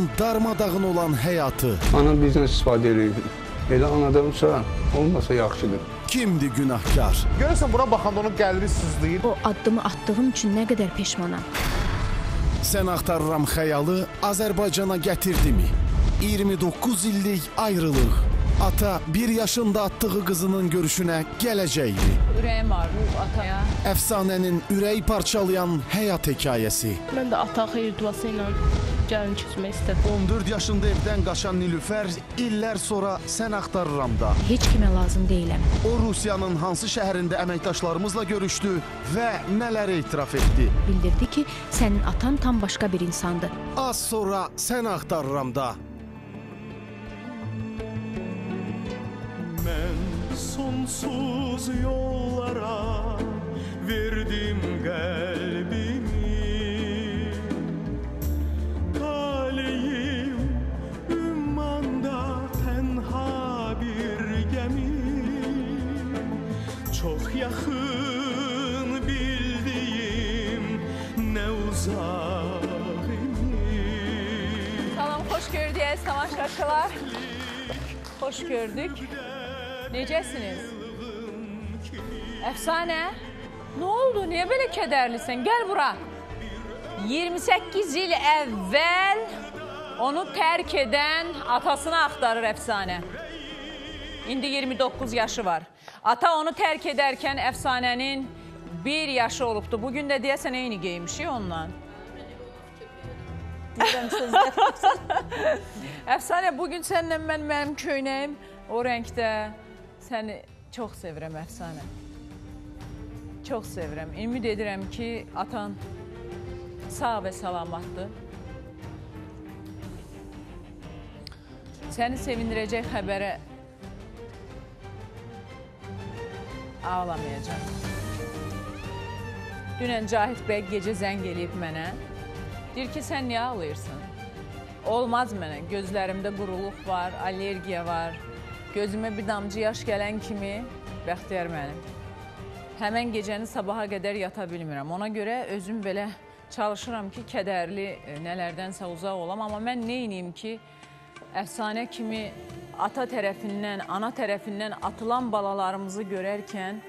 Xəyalın darmadağın olan həyatı Ana bizdən istifadə edir. Elə anadamsa, olmasa yaxşıdır. kimdir günahkar? Görürsən buna baxanda onun qəlbi sızlayır. O addımı attığım üçün nə qədər peşmanam. Sən axtarıram xəyalı Azərbaycana gətirdimi? 29 illik ayrılıq. Ata 1 yaşında atdığı qızının görüşünə gələcəkmi? Ürəyim ağrır ataya. Əfsanənin ürək parçalayan həyat hekayəsi. Mən də ata xeyir duası ilə gəlin keçmək istədim. 14 yaşında evdən qaçan Nilüfər illər sonra sən axtarıram da. Heç kimə lazım deyiləm. O Rusiyanın hansı şəhərində əməkdaşlarımızla görüşdü və nələri etiraf etdi? Bildirdi ki, sənin atan tam başqa bir insandır. Az sonra sən axtarıram da. Ben sonsuz yollara verdim kalbimi Salam, xoş gördük tamaşaçılar. Xoş gördük. Necəsiniz? Əfsanə? Nə oldu? Niyə belə kədərlisən? Gəl bura. 28 il əvvəl onu tərk edən atasını axtarır əfsanə. İndi 29 yaşı var. Ata onu tərk edərkən əfsanənin 1 yaşı olubdu. Bugün də deyəsən eyni geymişik onunla. Əfsanə, bugün səninlə mən mənim köynəyim o rəngdə. Səni çox sevirəm Əfsanə. Çox sevirəm. Ümid edirəm ki, atan sağ və salamatdır. Səni sevindirəcək xəbərə ağlamayacaq. Dünən Cahid bəy gecə zəng eləyib mənə. Deyir ki, sən niyə ağlayırsan? Olmaz mənə. Gözlərimdə quruluq var, allergiya var. Gözümə bir damcı yaş gələn kimi bəxtiyar mənim. Həmən gecəni sabaha qədər yata bilmirəm. Ona görə özüm belə çalışıram ki, kədərli e, nələrdənsə uzaq olam. Amma mən nə edeyim ki, əfsanə kimi ata tərəfindən, ana tərəfindən atılan balalarımızı görərkən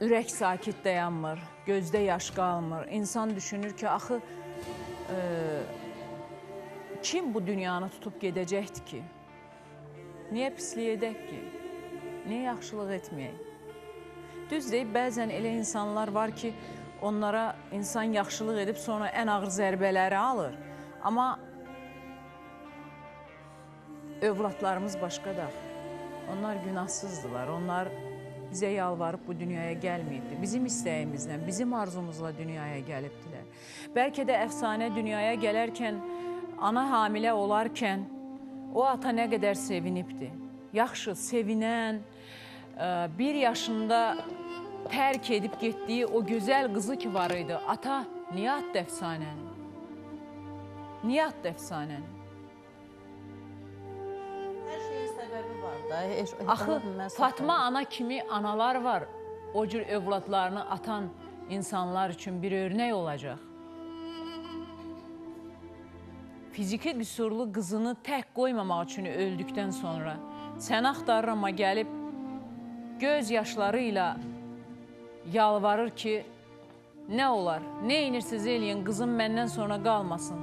ürək sakit dayanmır, gözdə yaş qalmır. İnsan düşünür ki, axı e, kim bu dünyanı tutub gedəcəkdir ki? Niyə pislik edək ki? Niyə yaxşılıq etməyək? Düz deyib, bəzən elə insanlar var ki, onlara insan yaxşılıq edib sonra ən ağır zərbələri alır. Amma övladlarımız başqadır. Onlar günahsızdılar. Onlar bizə yalvarıb bu dünyaya gəlməyibdi. Bizim istəyimizlə, bizim arzumuzla dünyaya gəlibdilər. Bəlkə də əfsanə dünyaya gələrkən, ana hamilə olarkən o ata nə qədər sevinibdi. Yaxşı, sevinən, ə, bir yaşında tərk edib getdiyi o gözəl qızı ki var idi. Ata, niyə atdı əfsanəni? Niyə atdı əfsanəni? Da. Heç, Axı Fatma ana kimi analar var. O cür övladlarını atan insanlar üçün bir örnək olacaq. Fiziki qüsurlu qızını tək qoymamaq üçün öldükdən sonra sən axtarırama gəlib göz yaşları ilə yalvarır ki, nə olar, nə inirsiniz eləyin, qızım məndən sonra qalmasın.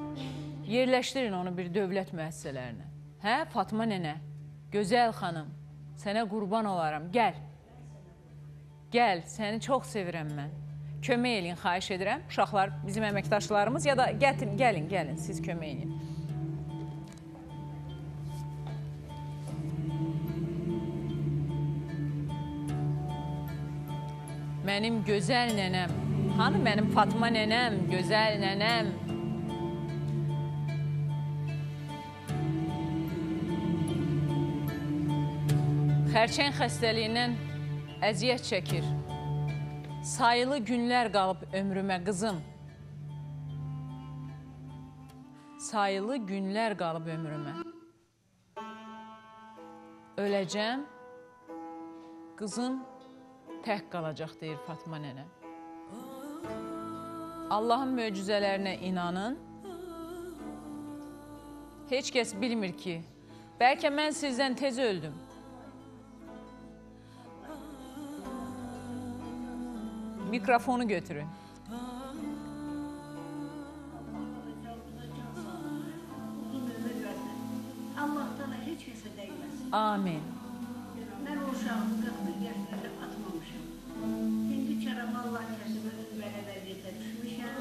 Yerləşdirin onu bir dövlət müəssisələrinə. Hə, Fatma nənə, gözəl xanım, sənə qurban olaram, gəl. Gəl, səni çox sevirəm mən. Kömək eləyin, xahiş edirəm. Uşaqlar, bizim əməkdaşlarımız ya da gətirin, gəlin, gəlin, siz kömək eləyin. Mənim gözəl nənəm. Hanı mənim Fatma nənəm, gözəl nənəm. Xərçəng xəstəliyindən əziyyət çəkir. Sayılı günlər qalıb ömrümə qızım. Sayılı günlər qalıb ömrümə. Öləcəm, qızım tək qalacaq deyir Fatma nənə. Allahın möcüzələrinə inanın. Heç kəs bilmir ki, bəlkə mən sizdən tez öldüm. Mikrofonu götürün. Allah'tan heç kəsə dəyməsin. Amin. Mən o uşağımı 41 yaşında atmamışım. İndi kəsim özüm belə vəziyyətə düşmüşəm.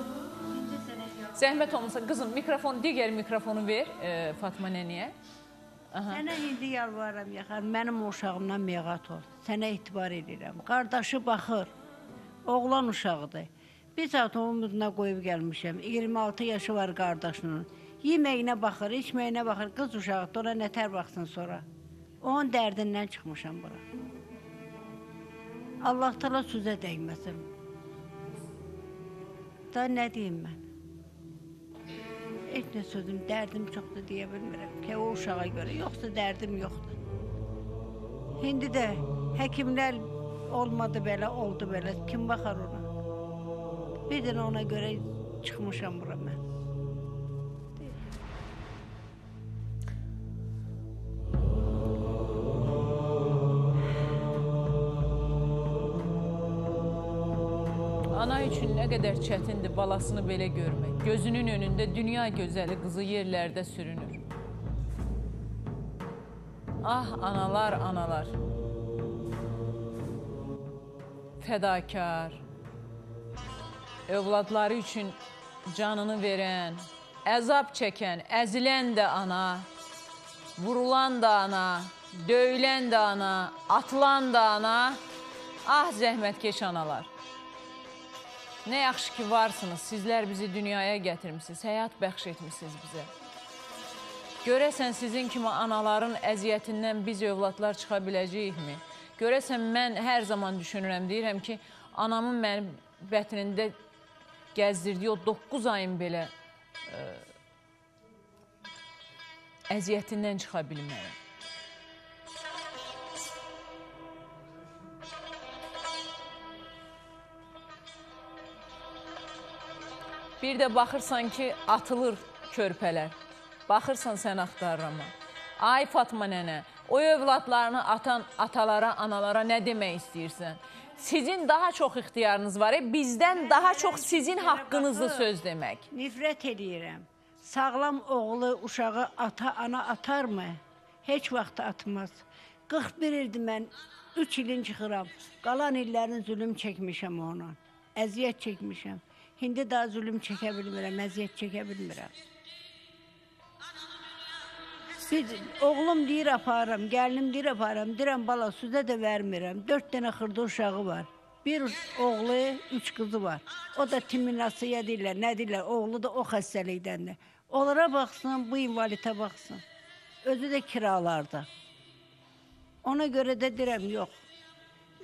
İndi sənə yalvarıram. Zəhmət olmasa qızım mikrofon, digər mikrofonu ver e, Fatma nənəyə. Sənə indi yalvarıram yaxar, mənim o uşağımdan meğat ol. Sənə etibar edirəm. Qardaşı baxır. Oğlan uşağıdır. Bir saat onun müdünə qoyub gəlmişəm. 26 yaşı var qardaşının. Yeməyinə baxır, içməyinə baxır. Qız uşağıdır, ona nətər baxsın sonra. Onun dərdindən çıxmışam bura. Allah təala sözə dəyməsin. Da nə deyim mən? Heç nə sözüm, dərdim çoxdur deyə bilmirəm ki, o uşağa görə. Yoxsa dərdim yoxdur. İndi də həkimlər olmadı belə, oldu belə. Kim baxar ona? Bir dənə ona görə çıxmışam bura mən. Ana üçün nə qədər çətindir balasını belə görmək. Gözünün önündə dünya gözəli qızı yerlərdə sürünür. Ah analar, analar. Fədakar. Övladları üçün canını verən, əzab çəkən, əzilən də ana, vurulan da ana, döyülən də ana, atılan da ana. Ah zəhmətkeş analar. Nə yaxşı ki varsınız. Sizlər bizi dünyaya gətirmisiniz, həyat bəxş etmisiniz bizə. Görəsən sizin kimi anaların əziyyətindən biz övladlar çıxa biləcəyikmi? Görəsən mən hər zaman düşünürəm, deyirəm ki, anamın mənim bətnində gəzdirdiyi o 9 ayın belə ə, əziyyətindən çıxa bilmərəm. Bir də baxırsan ki, atılır körpələr. Baxırsan sən axtarırama. Ay Fatma nənə, o övladlarını atan atalara, analara nə demək istəyirsən? Sizin daha çox ixtiyarınız var, e? bizdən daha çox sizin haqqınızdır söz demək. Nifrət eləyirəm. Sağlam oğlu uşağı ata, ana atarmı? Heç vaxt atmaz. 41 ildir mən 3 ilin çıxıram. Qalan illərin zülüm çəkmişəm ona. Əziyyət çəkmişəm. İndi daha zülüm çəkə bilmirəm, əziyyət çəkə bilmirəm. Biz, oğlum deyir aparıram, gəlinim deyir aparıram, deyirəm bala süzə də vermirəm. Dörd dənə xırda uşağı var. Bir oğlu, üç qızı var. O da timinasiya deyirlər, nə deyirlər, oğlu da o xəstəlikdəndir. Onlara baxsın, bu invalidə baxsın. Özü də kiralarda. Ona görə də deyirəm, yox.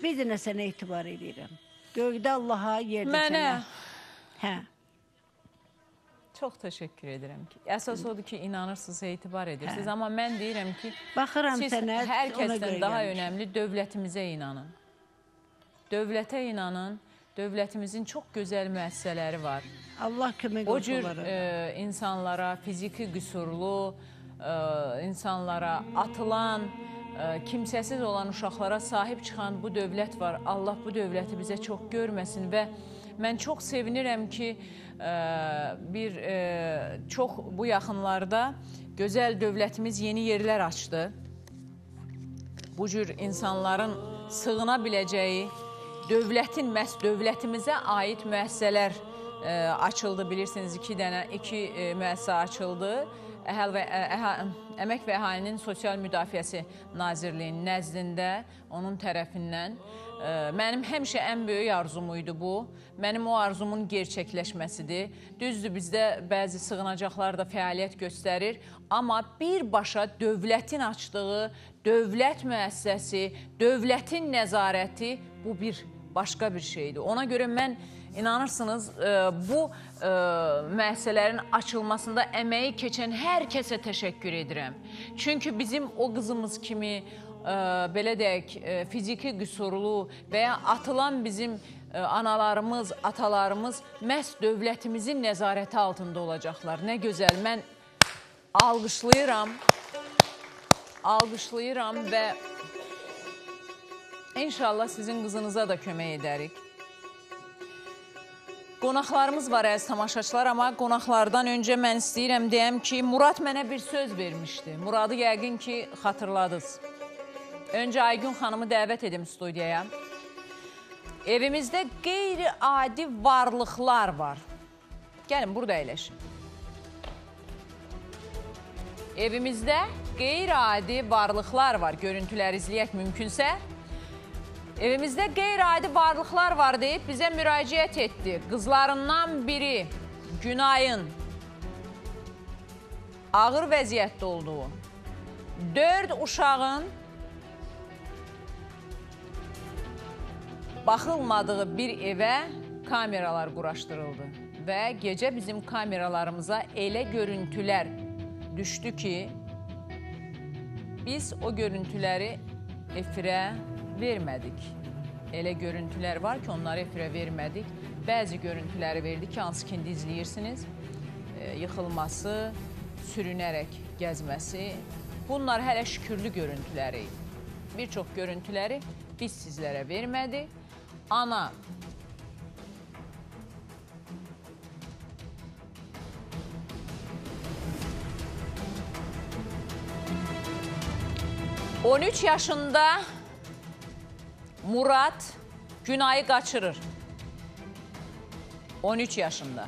Bir dənə sənə etibar edirəm. Göydə Allaha, yerdə Mənə sənə. Hə. Çox təşəkkür edirəm ki. Əsas odur ki, inanırsınız, etibar edirsiniz. Amma mən deyirəm ki, Baxıram siz sənə, hər kəsdən daha gəlmişəm. önəmli dövlətimizə inanın. Dövlətə inanın. Dövlətimizin çox gözəl müəssisələri var. Allah kömək O olsun cür onlara. e, insanlara, fiziki qüsurlu e, insanlara, atılan, e, kimsəsiz olan uşaqlara sahib çıxan bu dövlət var. Allah bu dövləti bizə çox görməsin və mən çox sevinirəm ki, e, bir e, çox bu yaxınlarda gözəl dövlətimiz yeni yerlər açdı. Bu cür insanların sığına biləcəyi dövlətin məhz dövlətimizə aid müəssisələr e, açıldı bilirsiniz iki dənə iki e, müəssisə açıldı. Əhal və ə, əha, Əmək və Əhalinin Sosial Müdafiəsi Nazirliyinin nəzdində onun tərəfindən mənim həmişə ən böyük arzum idi bu. Mənim o arzumun gerçəkləşməsidir. Düzdür bizdə bəzi sığınacaqlar da fəaliyyət göstərir, amma birbaşa dövlətin açdığı dövlət müəssisəsi, dövlətin nəzarəti bu bir başqa bir şeydir. Ona görə mən inanırsınız bu müəssisələrin açılmasında əməyi keçən hər kəsə təşəkkür edirəm. Çünki bizim o qızımız kimi e, belə deyək, e, fiziki qüsurlu və ya atılan bizim e, analarımız, atalarımız məhz dövlətimizin nəzarəti altında olacaqlar. Nə gözəl. Mən alqışlayıram. Alqışlayıram və inşallah sizin qızınıza da kömək edərik. Qonaqlarımız var əziz tamaşaçılar, amma qonaqlardan öncə mən istəyirəm deyəm ki, Murad mənə bir söz vermişdi. Muradı yəqin ki, xatırladınız. Öncə Aygün xanımı dəvət edim studiyaya. Evimizdə qeyri-adi varlıqlar var. Gəlin, burada əyləşin. Evimizdə qeyri-adi varlıqlar var. Görüntülər izləyək mümkünsə. Evimizdə qeyri-adi varlıqlar var deyib bizə müraciət etdi. Qızlarından biri Günayın ağır vəziyyətdə olduğu, dörd uşağın baxılmadığı bir evə kameralar quraşdırıldı və gecə bizim kameralarımıza elə görüntülər düşdü ki, biz o görüntüləri efirə vermədik. Elə görüntülər var ki, onları efirə vermədik. Bəzi görüntüləri verdik ki, hansı ki, indi izləyirsiniz. E, yıxılması, sürünərək gəzməsi. Bunlar hələ şükürlü görüntüləri. Bir çox görüntüləri biz sizlərə vermədik. Ana ...13 yaşında Murad Günayı qaçırır. 13 yaşında.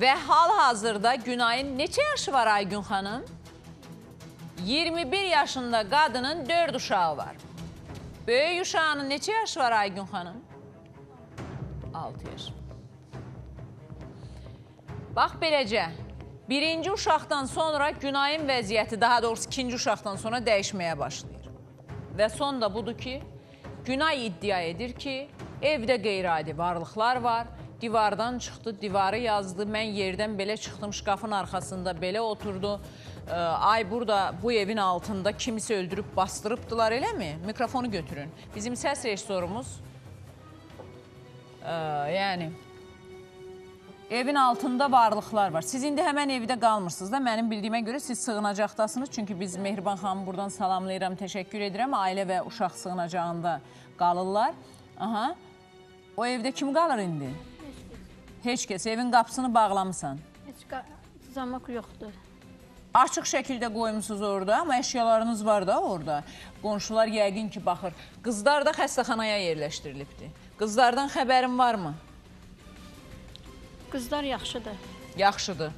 Və hal-hazırda Günayın neçə yaşı var Aygün xanım? 21 yaşında qadının 4 uşağı var. Böyük uşağının neçə yaşı var Aygün xanım? 6 yaş. Bax beləcə. Birinci uşaqdan sonra Günayın vəziyyəti, daha doğrusu ikinci uşaqdan sonra dəyişməyə başlayır. Və son da budur ki, Günay iddia edir ki, evdə qeyri-adi varlıqlar var, divardan çıxdı, divarı yazdı, mən yerdən belə çıxdım, şkafın arxasında belə oturdu. Ee, ay burada bu evin altında kimisi öldürüb bastırıbdılar, eləmi? Mikrofonu götürün. Bizim səs rejissorumuz, e, yəni, evin altında varlıqlar var. Siz indi həmən evdə qalmırsınız da, mənim bildiyimə görə siz sığınacaqdasınız. Çünki biz Mehriban xanımı buradan salamlayıram, təşəkkür edirəm. Ailə və uşaq sığınacağında qalırlar. Aha. O evdə kim qalır indi? Heç kəs. Evin qapısını bağlamısan. Heç zamaq yoxdur. Açıq şəkildə qoymusunuz orada, amma əşyalarınız var da orada. Qonşular yəqin ki, baxır. Qızlar da xəstəxanaya yerləşdirilibdir. Qızlardan xəbərin varmı? Qızlar yaxşıdır. Yaxşıdır.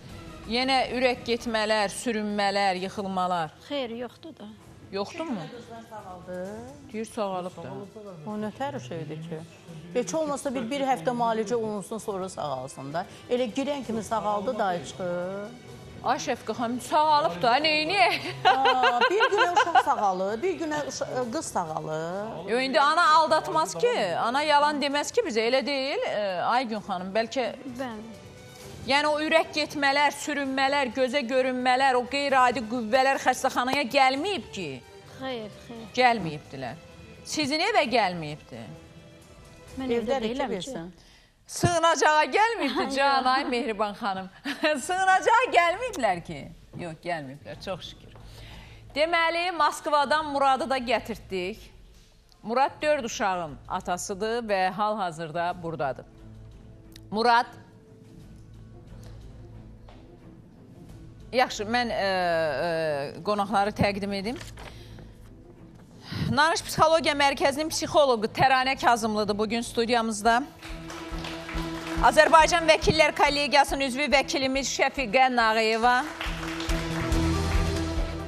Yenə ürək getmələr, sürünmələr, yıxılmalar. Xeyr, yoxdur da. Yoxdurmu? Deyir sağalıb da. O nətər şeydir ki? Heç olmasa bir, bir həftə müalicə olunsun, sonra sağalsın da. Elə girən kimi sağaldı da çıxır. Ay Şəfqə xanım sağalıb da, neyniyək? Aa, bir günə uşaq sağalır, bir günə uşaq, qız sağalır. Yo, indi ana aldatmaz ki, ana yalan deməz ki bizə, elə deyil. Ee, Aygün xanım, bəlkə Bəli. Yəni o ürək getmələr, sürünmələr, gözə görünmələr, o qeyri-adi qüvvələr xəstəxanaya gəlməyib ki. Xeyr, xeyr. Gəlməyibdilər. Sizin evə gəlməyibdi. Mən evdə Evdə deyiləm ki. Sığınacağa gəlməyibdi Canay Mehriban xanım. Sığınacağa gəlməyiblər ki. Yox, gəlməyiblər, çox şükür. Deməli, Moskvadan Muradı da gətirtdik. Murad dörd uşağın atasıdır və hal-hazırda buradadır. Murad Yaxşı, mən ə, ə, qonaqları təqdim edim. Nanış Psixologiya Mərkəzinin psixoloqu Təranə Kazımlıdır bugün studiyamızda. Azərbaycan Vəkillər Kollegiyasının üzvü vəkilimiz Şəfiqə Nağıyeva.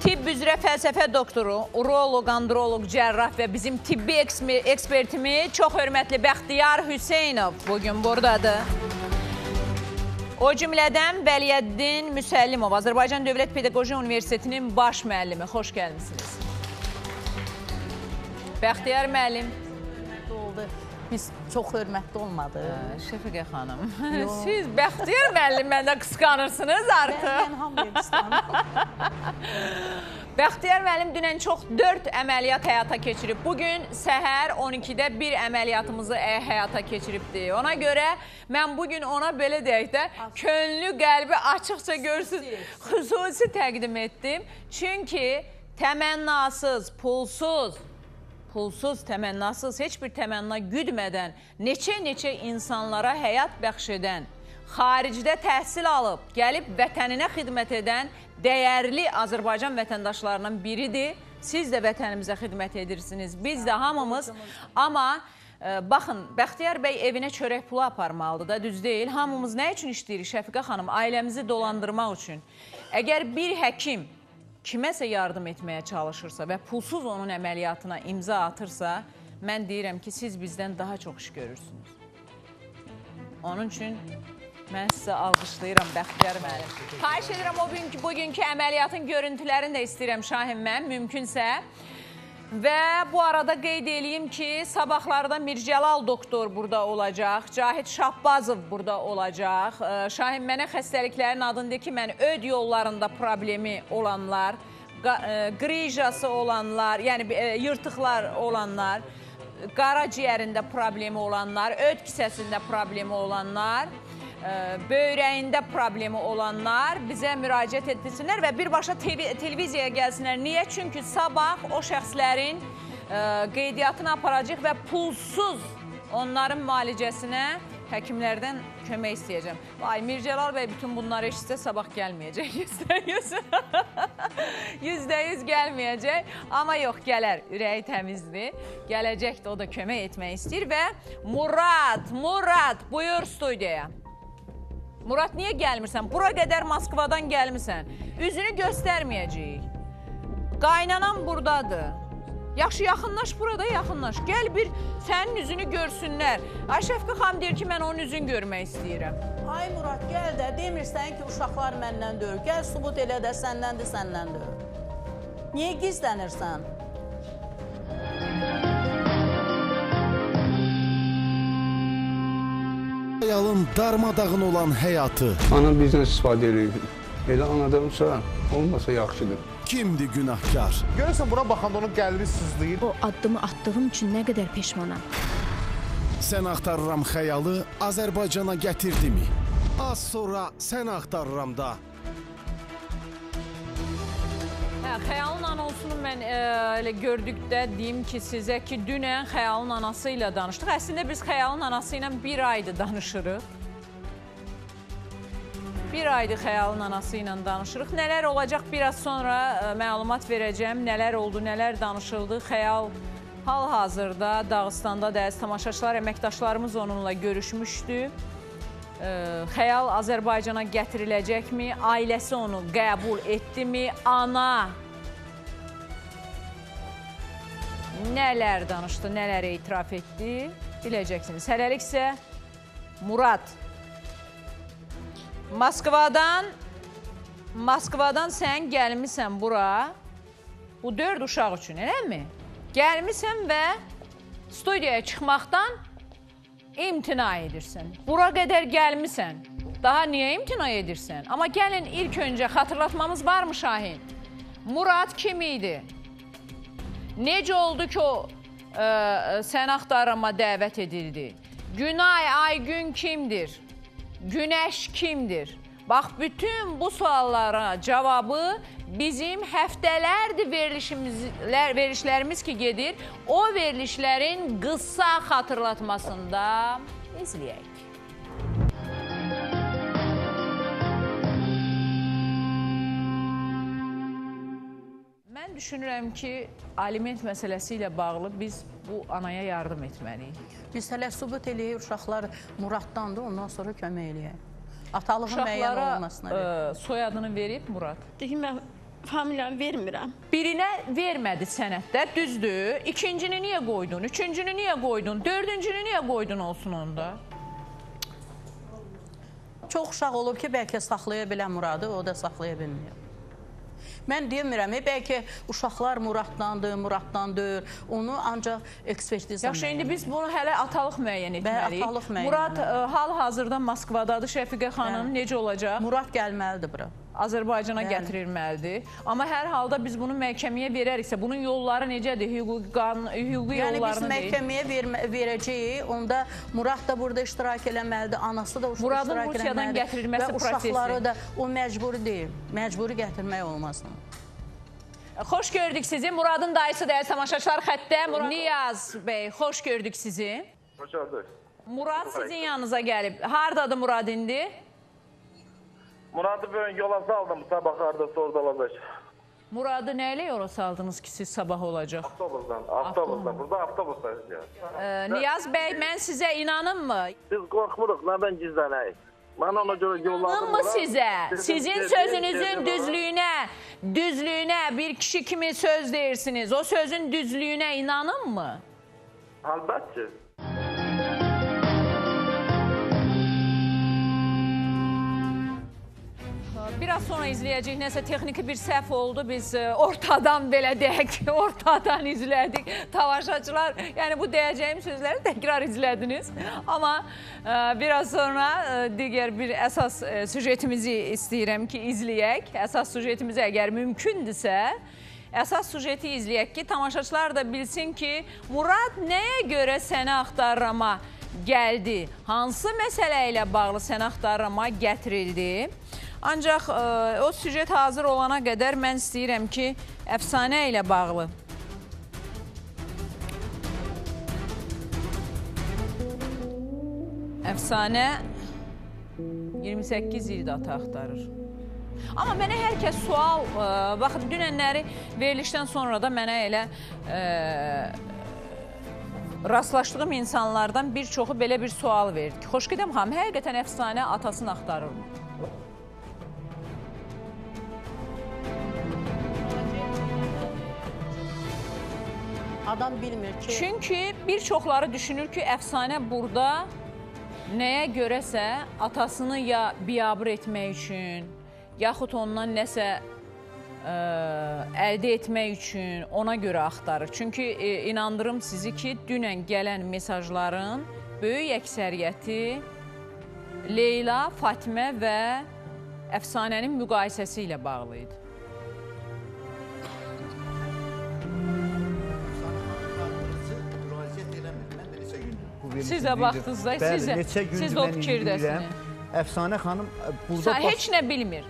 Tibb üzrə fəlsəfə doktoru, uroloq, androloq, cərrah və bizim tibbi ekspertimiz çox hörmətli Bəxtiyar Hüseynov bugün buradadır. O cümlədən Vəliyyəddin Müsəllimov, Azərbaycan Dövlət Pedaqoji Universitetinin baş müəllimi. Xoş gəlmisiniz. Bəxtiyar müəllim. Oldu. Biz çox hörmətli olmadı. Şəfiqə xanım, siz Bəxtiyar müəllim məndə qısqanırsınız Mən, artıq. mən hamıya qısqanım. Bəxtiyar müəllim dünən çox 4 əməliyyat həyata keçirib. Bu gün səhər 12-də bir əməliyyatımızı ə, həyata keçiribdi. Ona görə mən bu gün ona belə deyək də könlü, qəlbi açıqca görsün xüsusi təqdim etdim. Çünki təmənnasız, pulsuz, pulsuz, təmənnasız, heç bir təmənna güdmədən neçə-neçə insanlara həyat bəxş edən, xaricdə təhsil alıb, gəlib vətəninə xidmət edən dəyərli Azərbaycan vətəndaşlarından biridir. Siz də vətənimizə xidmət edirsiniz, biz də hamımız. Amma e, baxın, Bəxtiyar bəy evinə çörək pulu aparmalıdır da, düz deyil. Hamımız nə üçün işləyirik Şəfiqə xanım? Ailəmizi dolandırmaq üçün. Əgər bir həkim kiməsə yardım etməyə çalışırsa və pulsuz onun əməliyyatına imza atırsa, mən deyirəm ki, siz bizdən daha çox iş görürsünüz. Onun üçün mən sizə alqışlayıram Bəxtiyar müəllim. Xahiş edirəm o bugünkü, bugünkü əməliyyatın görüntülərini də istəyirəm Şahin mən, mümkünsə. Və bu arada qeyd eləyim ki, sabahlarda Mircəlal doktor burada olacaq, Cahid Şahbazov burada olacaq. Şahin mənə xəstəliklərin adını de ki, mən öd yollarında problemi olanlar, e, qrijası olanlar, yəni e, yırtıqlar olanlar, qaraciyərində problemi olanlar, öd kisəsində problemi olanlar, böyrəyində problemi olanlar bizə müraciət etsinlər və birbaşa televiziyaya gəlsinlər. Niyə? Çünki sabah o şəxslərin e, qeydiyyatını aparacaq və pulsuz onların müalicəsinə həkimlərdən kömək istəyəcəm. Vay, Mircəlal bəy bütün bunları eşitsə sabah gəlməyəcək. Yüzdə yüz. Yüzdə yüz gəlməyəcək. Amma yox, gələr. Ürəyi təmizdir. Gələcəkdir, o da kömək etmək istəyir və Murad, Murad, buyur studiyaya. Murad, niyə gəlmirsən? Bura qədər Moskvadan gəlmirsən. Üzünü göstərməyəcəyik. Qaynanan buradadır. Yaxşı, yaxınlaş burada, yaxınlaş. Gəl bir sənin üzünü görsünlər. Ay Şəfqə xanım deyir ki, mən onun üzünü görmək istəyirəm. Ay Murad, gəl də demirsən ki, uşaqlar məndən deyil. Gəl sübut elə də səndəndir, səndən deyil. Niyə gizlənirsən? Xəyalın darmadağın olan həyatı Ana bizdən istifadə edir. Elə anadamsa, olmasa yaxşıdır. kimdir günahkar? Görürsən buna baxanda onun qəlbi sızlayır. O addımı attığım üçün nə qədər peşmanam. Sən axtarıram xəyalı Azərbaycana gətirdimi? Az sonra sən axtarıram Hə, Xəyalın anonsunu mən e, elə gördükdə deyim ki, sizə ki, dünən Xəyalın anası ilə danışdıq. Əslində biz Xəyalın anası ilə bir aydır danışırıq. Bir aydır Xəyalın anası ilə danışırıq. Nələr olacaq biraz sonra e, məlumat verəcəm. Nələr oldu, nələr danışıldı. Xəyal hal-hazırda Dağıstanda dəyərli tamaşaçılar, əməkdaşlarımız onunla görüşmüşdü. E, Xəyal Azərbaycana gətiriləcəkmi? Ailəsi onu qəbul etdimi? Ana nələr danışdı, nələr etiraf etdi, biləcəksiniz. Hələlik isə Murad Moskvadan Moskvadan sən gəlmisən bura bu dörd uşaq üçün, eləmi? Gəlmisən və studiyaya çıxmaqdan imtina edirsən. Bura qədər gəlmisən. Daha niyə imtina edirsən? Amma gəlin ilk öncə xatırlatmamız varmı Şahin? Murad kim idi? Necə oldu ki o ə, sən axtarıma dəvət edildi? Günay Aygün kimdir? Günəş kimdir? Bax bütün bu suallara cavabı bizim həftələrdir verilişlərimiz ki gedir. O verilişlərin qısa xatırlatmasında izləyək. Mən düşünürəm ki, aliment məsələsi ilə bağlı biz bu anaya yardım etməliyik. Biz hələ sübut eləyək, uşaqlar Muraddandır, ondan sonra kömək eləyək. Atalığın müəyyən Uşaqlara olunmasına. ə, soyadını verib Murad. Deyim mən familiyanı vermirəm. Birinə vermədi sənəddə, düzdür. İkincini niyə qoydun? Üçüncünü niyə qoydun? Dördüncünü niyə qoydun olsun onda? Çox uşaq olub ki, bəlkə saxlaya bilən Muradı, o da saxlaya bilmir. Mən demirəm, e, bəlkə uşaqlar Muraddandır, Muraddandır. Onu ancaq ekspertiza Yaxşı, indi biz bunu hələ atalıq müəyyən etməliyik. atalıq müəyyən Murad ə, hal-hazırda Moskvadadır. Şəfiqə xanım necə olacaq? Murad gəlməlidir bura. Azərbaycana Bəli. gətirilməlidir. Amma hər halda biz bunu məhkəməyə verəriksə, bunun yolları necədir? Hüquqi qanun, hüquqi Yəni biz yollarını deyil. məhkəməyə vermə, verəcəyik. Onda Murad da burada iştirak eləməlidir, anası da uşaq Muradın iştirak Rusiyadan eləməlidir. gətirilməsi və uşaqları prosesi. da o məcburi deyil. Məcburi gətirmək olmaz. Xoş gördük sizi. Muradın dayısı dəyərli tamaşaçılar xəttə. Murad... Niyaz bəy, xoş gördük sizi. Hoş gördük. Murad sizin yanınıza gəlib. Hardadır Murad indi? Murat'ı ben yola saldım sabah arada sordu olacak. Muradı nə ilə yola saldınız ki, siz sabah olacaq? Avtobusdan, avtobusdan. Burada avtobusdayız ya. Ee, Niyaz bəy, mən sizə inanım mı? Biz korkmuruq, nereden gizleneyik? Ben ona göre yolladım. İnanım mı Murat. sizə? Dedim, Sizin dedim, sözünüzün dedim, düzlüyünə, düzlüyünə bir kişi kimi söz deyirsiniz. O sözün düzlüyünə inanım mı? Albattı. Biraz sonra izləyəcəyik. Nəsə texniki bir səhv oldu. Biz e, ortadan belə deyək, ortadan izlədik. Tamaşaçılar, yəni bu deyəcəyim sözləri təkrar izlədiniz. Amma e, biraz sonra e, digər bir əsas süjetimizi istəyirəm ki, izləyək. Əsas süjetimizi əgər mümkündürsə, əsas sujeti izləyək ki, tamaşaçılar da bilsin ki, Murad nəyə görə səni axtarrama gəldi? Hansı məsələ ilə bağlı səni axtarrama gətirildi? Ancaq ə, o süjet hazır olana qədər mən istəyirəm ki, əfsanə ilə bağlı Əfsanə 28 ildə ata axtarır. Amma mənə hər kəs sual, ə, baxın dünənləri verilişdən sonra da mənə elə ə, rastlaşdığım insanlardan bir çoxu belə bir sual verdi ki, Xoşgədəm xanım, həqiqətən əfsanə atasını axtarırmı? Adam bilmir ki, Çünki bir çoxları düşünür ki, əfsanə burada nəyə görəsə atasını ya biabır etmək üçün, yaxud ondan nəsə ə, əldə etmək üçün ona görə axtarır. Çünki e, inandırım sizi ki, dünən gələn mesajların böyük əksəriyyəti Leyla, Fatimə və əfsanənin müqayisəsi ilə bağlı idi. Siz də baxdınız da, siz də- neçə gündür siz mən izləyirəm. Əfsanə xanım e, burada Sən heç nə bilmir.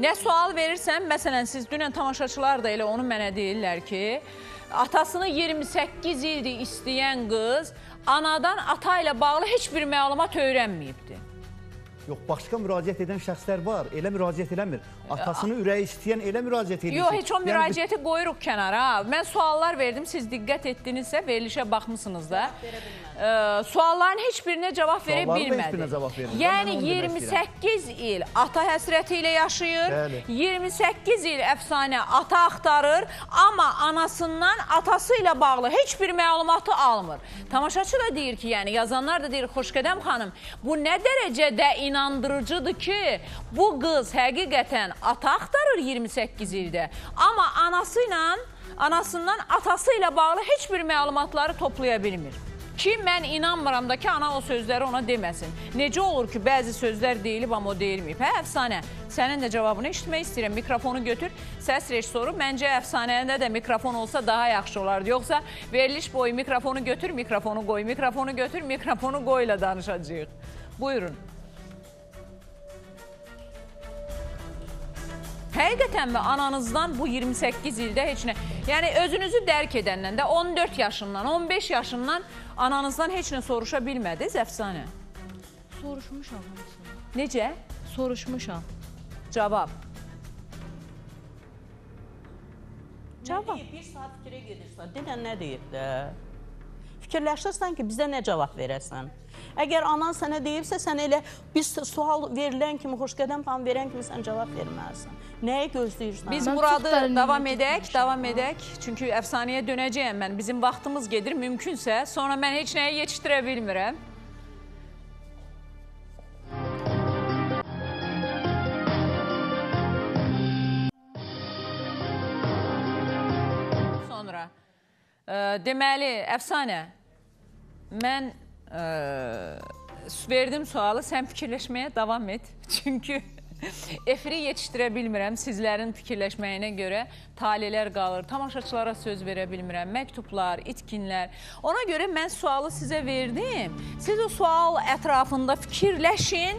Nə sual verirsən, məsələn, siz dünən tamaşaçılar da elə onu mənə deyirlər ki, atasını 28 ildir istəyən qız anadan ata ilə bağlı heç bir məlumat öyrənməyibdi. Yox, başqa müraciət edən şəxslər var. Elə müraciət eləmir. Atasını ürəyi istəyən elə müraciət edir. Yox, heç o yəni müraciəti qoyuruq kənara. Mən suallar verdim, siz diqqət etdinizsə, verilişə baxmısınız da. Ə, sualların heç birinə cavab verə bilmədi. cavab. Yəni Mən onu demək 28 il ata həsrəti ilə yaşayır. Bəli. 28 il əfsanə ata axtarır, amma anasından atası ilə bağlı heç bir məlumatı almır. Tamaşaçı da deyir ki, yəni yazanlar da deyir, Xoşqədəm xanım, bu nə dərəcədə inandırıcıdır ki, bu qız həqiqətən ata axtarır 28 ildə, amma anası ilə anasından atası ilə bağlı heç bir məlumatları toplaya bilmir. Ki mən inanmıram da ki, ana o sözləri ona deməsin. Necə olur ki, bəzi sözlər deyilib, amma o deyilməyib. Hə, əfsanə. Sənin də cavabını eşitmək istəyirəm. Mikrofonu götür. Səs rejissoru. Məncə əfsanəndə də mikrofon olsa daha yaxşı olardı. Yoxsa veriliş boyu mikrofonu götür, mikrofonu qoy, mikrofonu götür, mikrofonu qoy ilə danışacağıq. Buyurun. Həqiqətənmi ananızdan bu 28 ildə heç nə... Yəni özünüzü dərk edəndən də 14 yaşından, 15 yaşından ananızdan heç nə soruşa bilmədiniz əfsanə. Soruşmuşam. Necə? Soruşmuşam. Cavab. Cavab. Deyir, bir saat fikrə gedirsən, denən nə deyib də? Fikirləşirsən ki, bizə nə cavab verəsən? Əgər anan sənə deyibsə, sən elə bir sual verilən kimi, xoşqədəm xan verən kimi sən cavab verməlisən. Nəyi gözləyirsən? Biz Mən Muradı davam edək, davam edək. Çünki əfsanəyə dönəcəyəm mən. Bizim vaxtımız gedir, mümkünsə. Sonra mən heç nəyi yetişdirə bilmirəm. Sonra ə, deməli, əfsanə mən verdim sualı, sən fikirləşməyə davam et. Çünki Efiri yetişdirə bilmirəm sizlərin fikirləşməyinə görə talelər qalır. Tamaşaçılara söz verə bilmirəm. Məktublar, itkinlər. Ona görə mən sualı sizə verdim. Siz o sual ətrafında fikirləşin.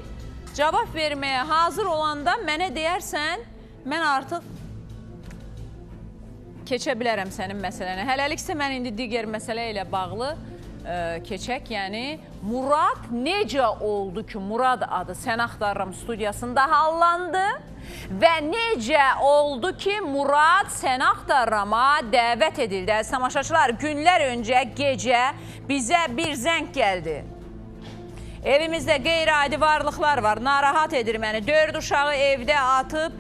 Cavab verməyə hazır olanda mənə deyərsən, mən artıq keçə bilərəm sənin məsələni. Hələlik isə mən indi digər məsələ ilə bağlı ə, keçək. Yəni Murad necə oldu ki, Murad adı Sən axtarıram studiyasında hallandı və necə oldu ki, Murad Sən axtarırama dəvət edildi. Əziz tamaşaçılar, günlər öncə gecə bizə bir zəng gəldi. Evimizdə qeyri-adi varlıqlar var. Narahat edir məni. Dörd uşağı evdə atıb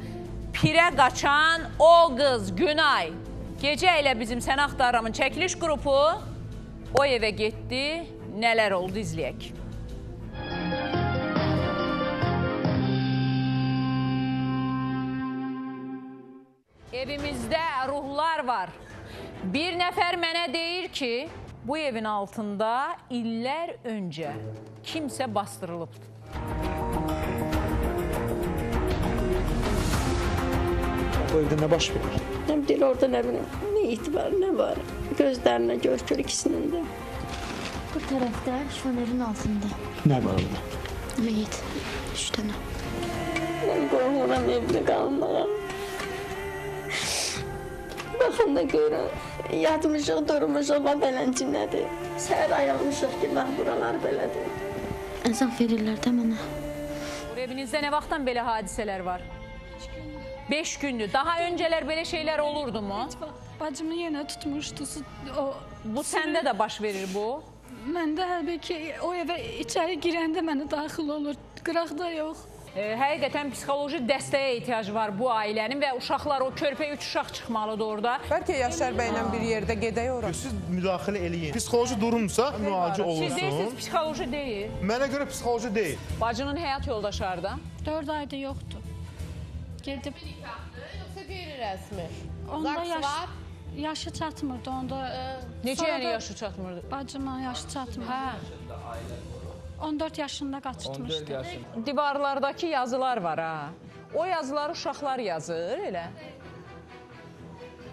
pirə qaçan o qız Günay. Gecə ilə bizim Sən axtarıramın çəkiliş qrupu o evə getdi. Nələr oldu izləyək. Evimizdə ruhlar var. Bir nəfər mənə deyir ki, bu evin altında illər öncə kimsə bastırılıbdır. O evdə nə baş verir? Ne bileyim orada ne bileyim ne itibar ne var. Gözlerine görkür ikisinin de. Bu tərəfdə şonerin altında. Nə var orada? Meyit. Üç dənə. Ben korkuyorum evde kalmaya. Bakın da görün. Yatmışıq, durmuşıq, bax beləncindədir. Səhər ayılmışıq ki, bax buralar belədir. Əzab verirlər də mənə. Bu evinizdə nə vaxtdan belə hadisələr var? 5 gündür. Daha öncələr belə şeylər olurdu mu? Bacımı yenə tutmuşdu. O Bu səndə də baş verir bu. Məndə hələ ki o evə içəri girəndə mənə daxil olur. Qıraqda yox. E, həqiqətən psixoloji dəstəyə ehtiyacı var bu ailənin və uşaqlar o körpə 3 uşaq çıxmalıdır orada. Bəlkə Yaşar bəylə bir yerdə gedək ora. Siz müdaxilə eləyin. Psixoloji durumsa müalicə Siz deyirsiniz olunsun. psixoloji deyil. Mənə görə psixoloji deyil. Bacının həyat yoldaşı harda? 4 ayda yoxdur. Gedib Yoxsa qeyri-rəsmi? onda yaş, var? Yaşı çatmırdı onda. Necə Sonra yəni yaşı çatmırdı? Bacıma yaşı çatmırdı. Hə. 14 yaşında qaçırtmışdı. Divarlardakı yazılar var ha. O yazıları uşaqlar yazır elə.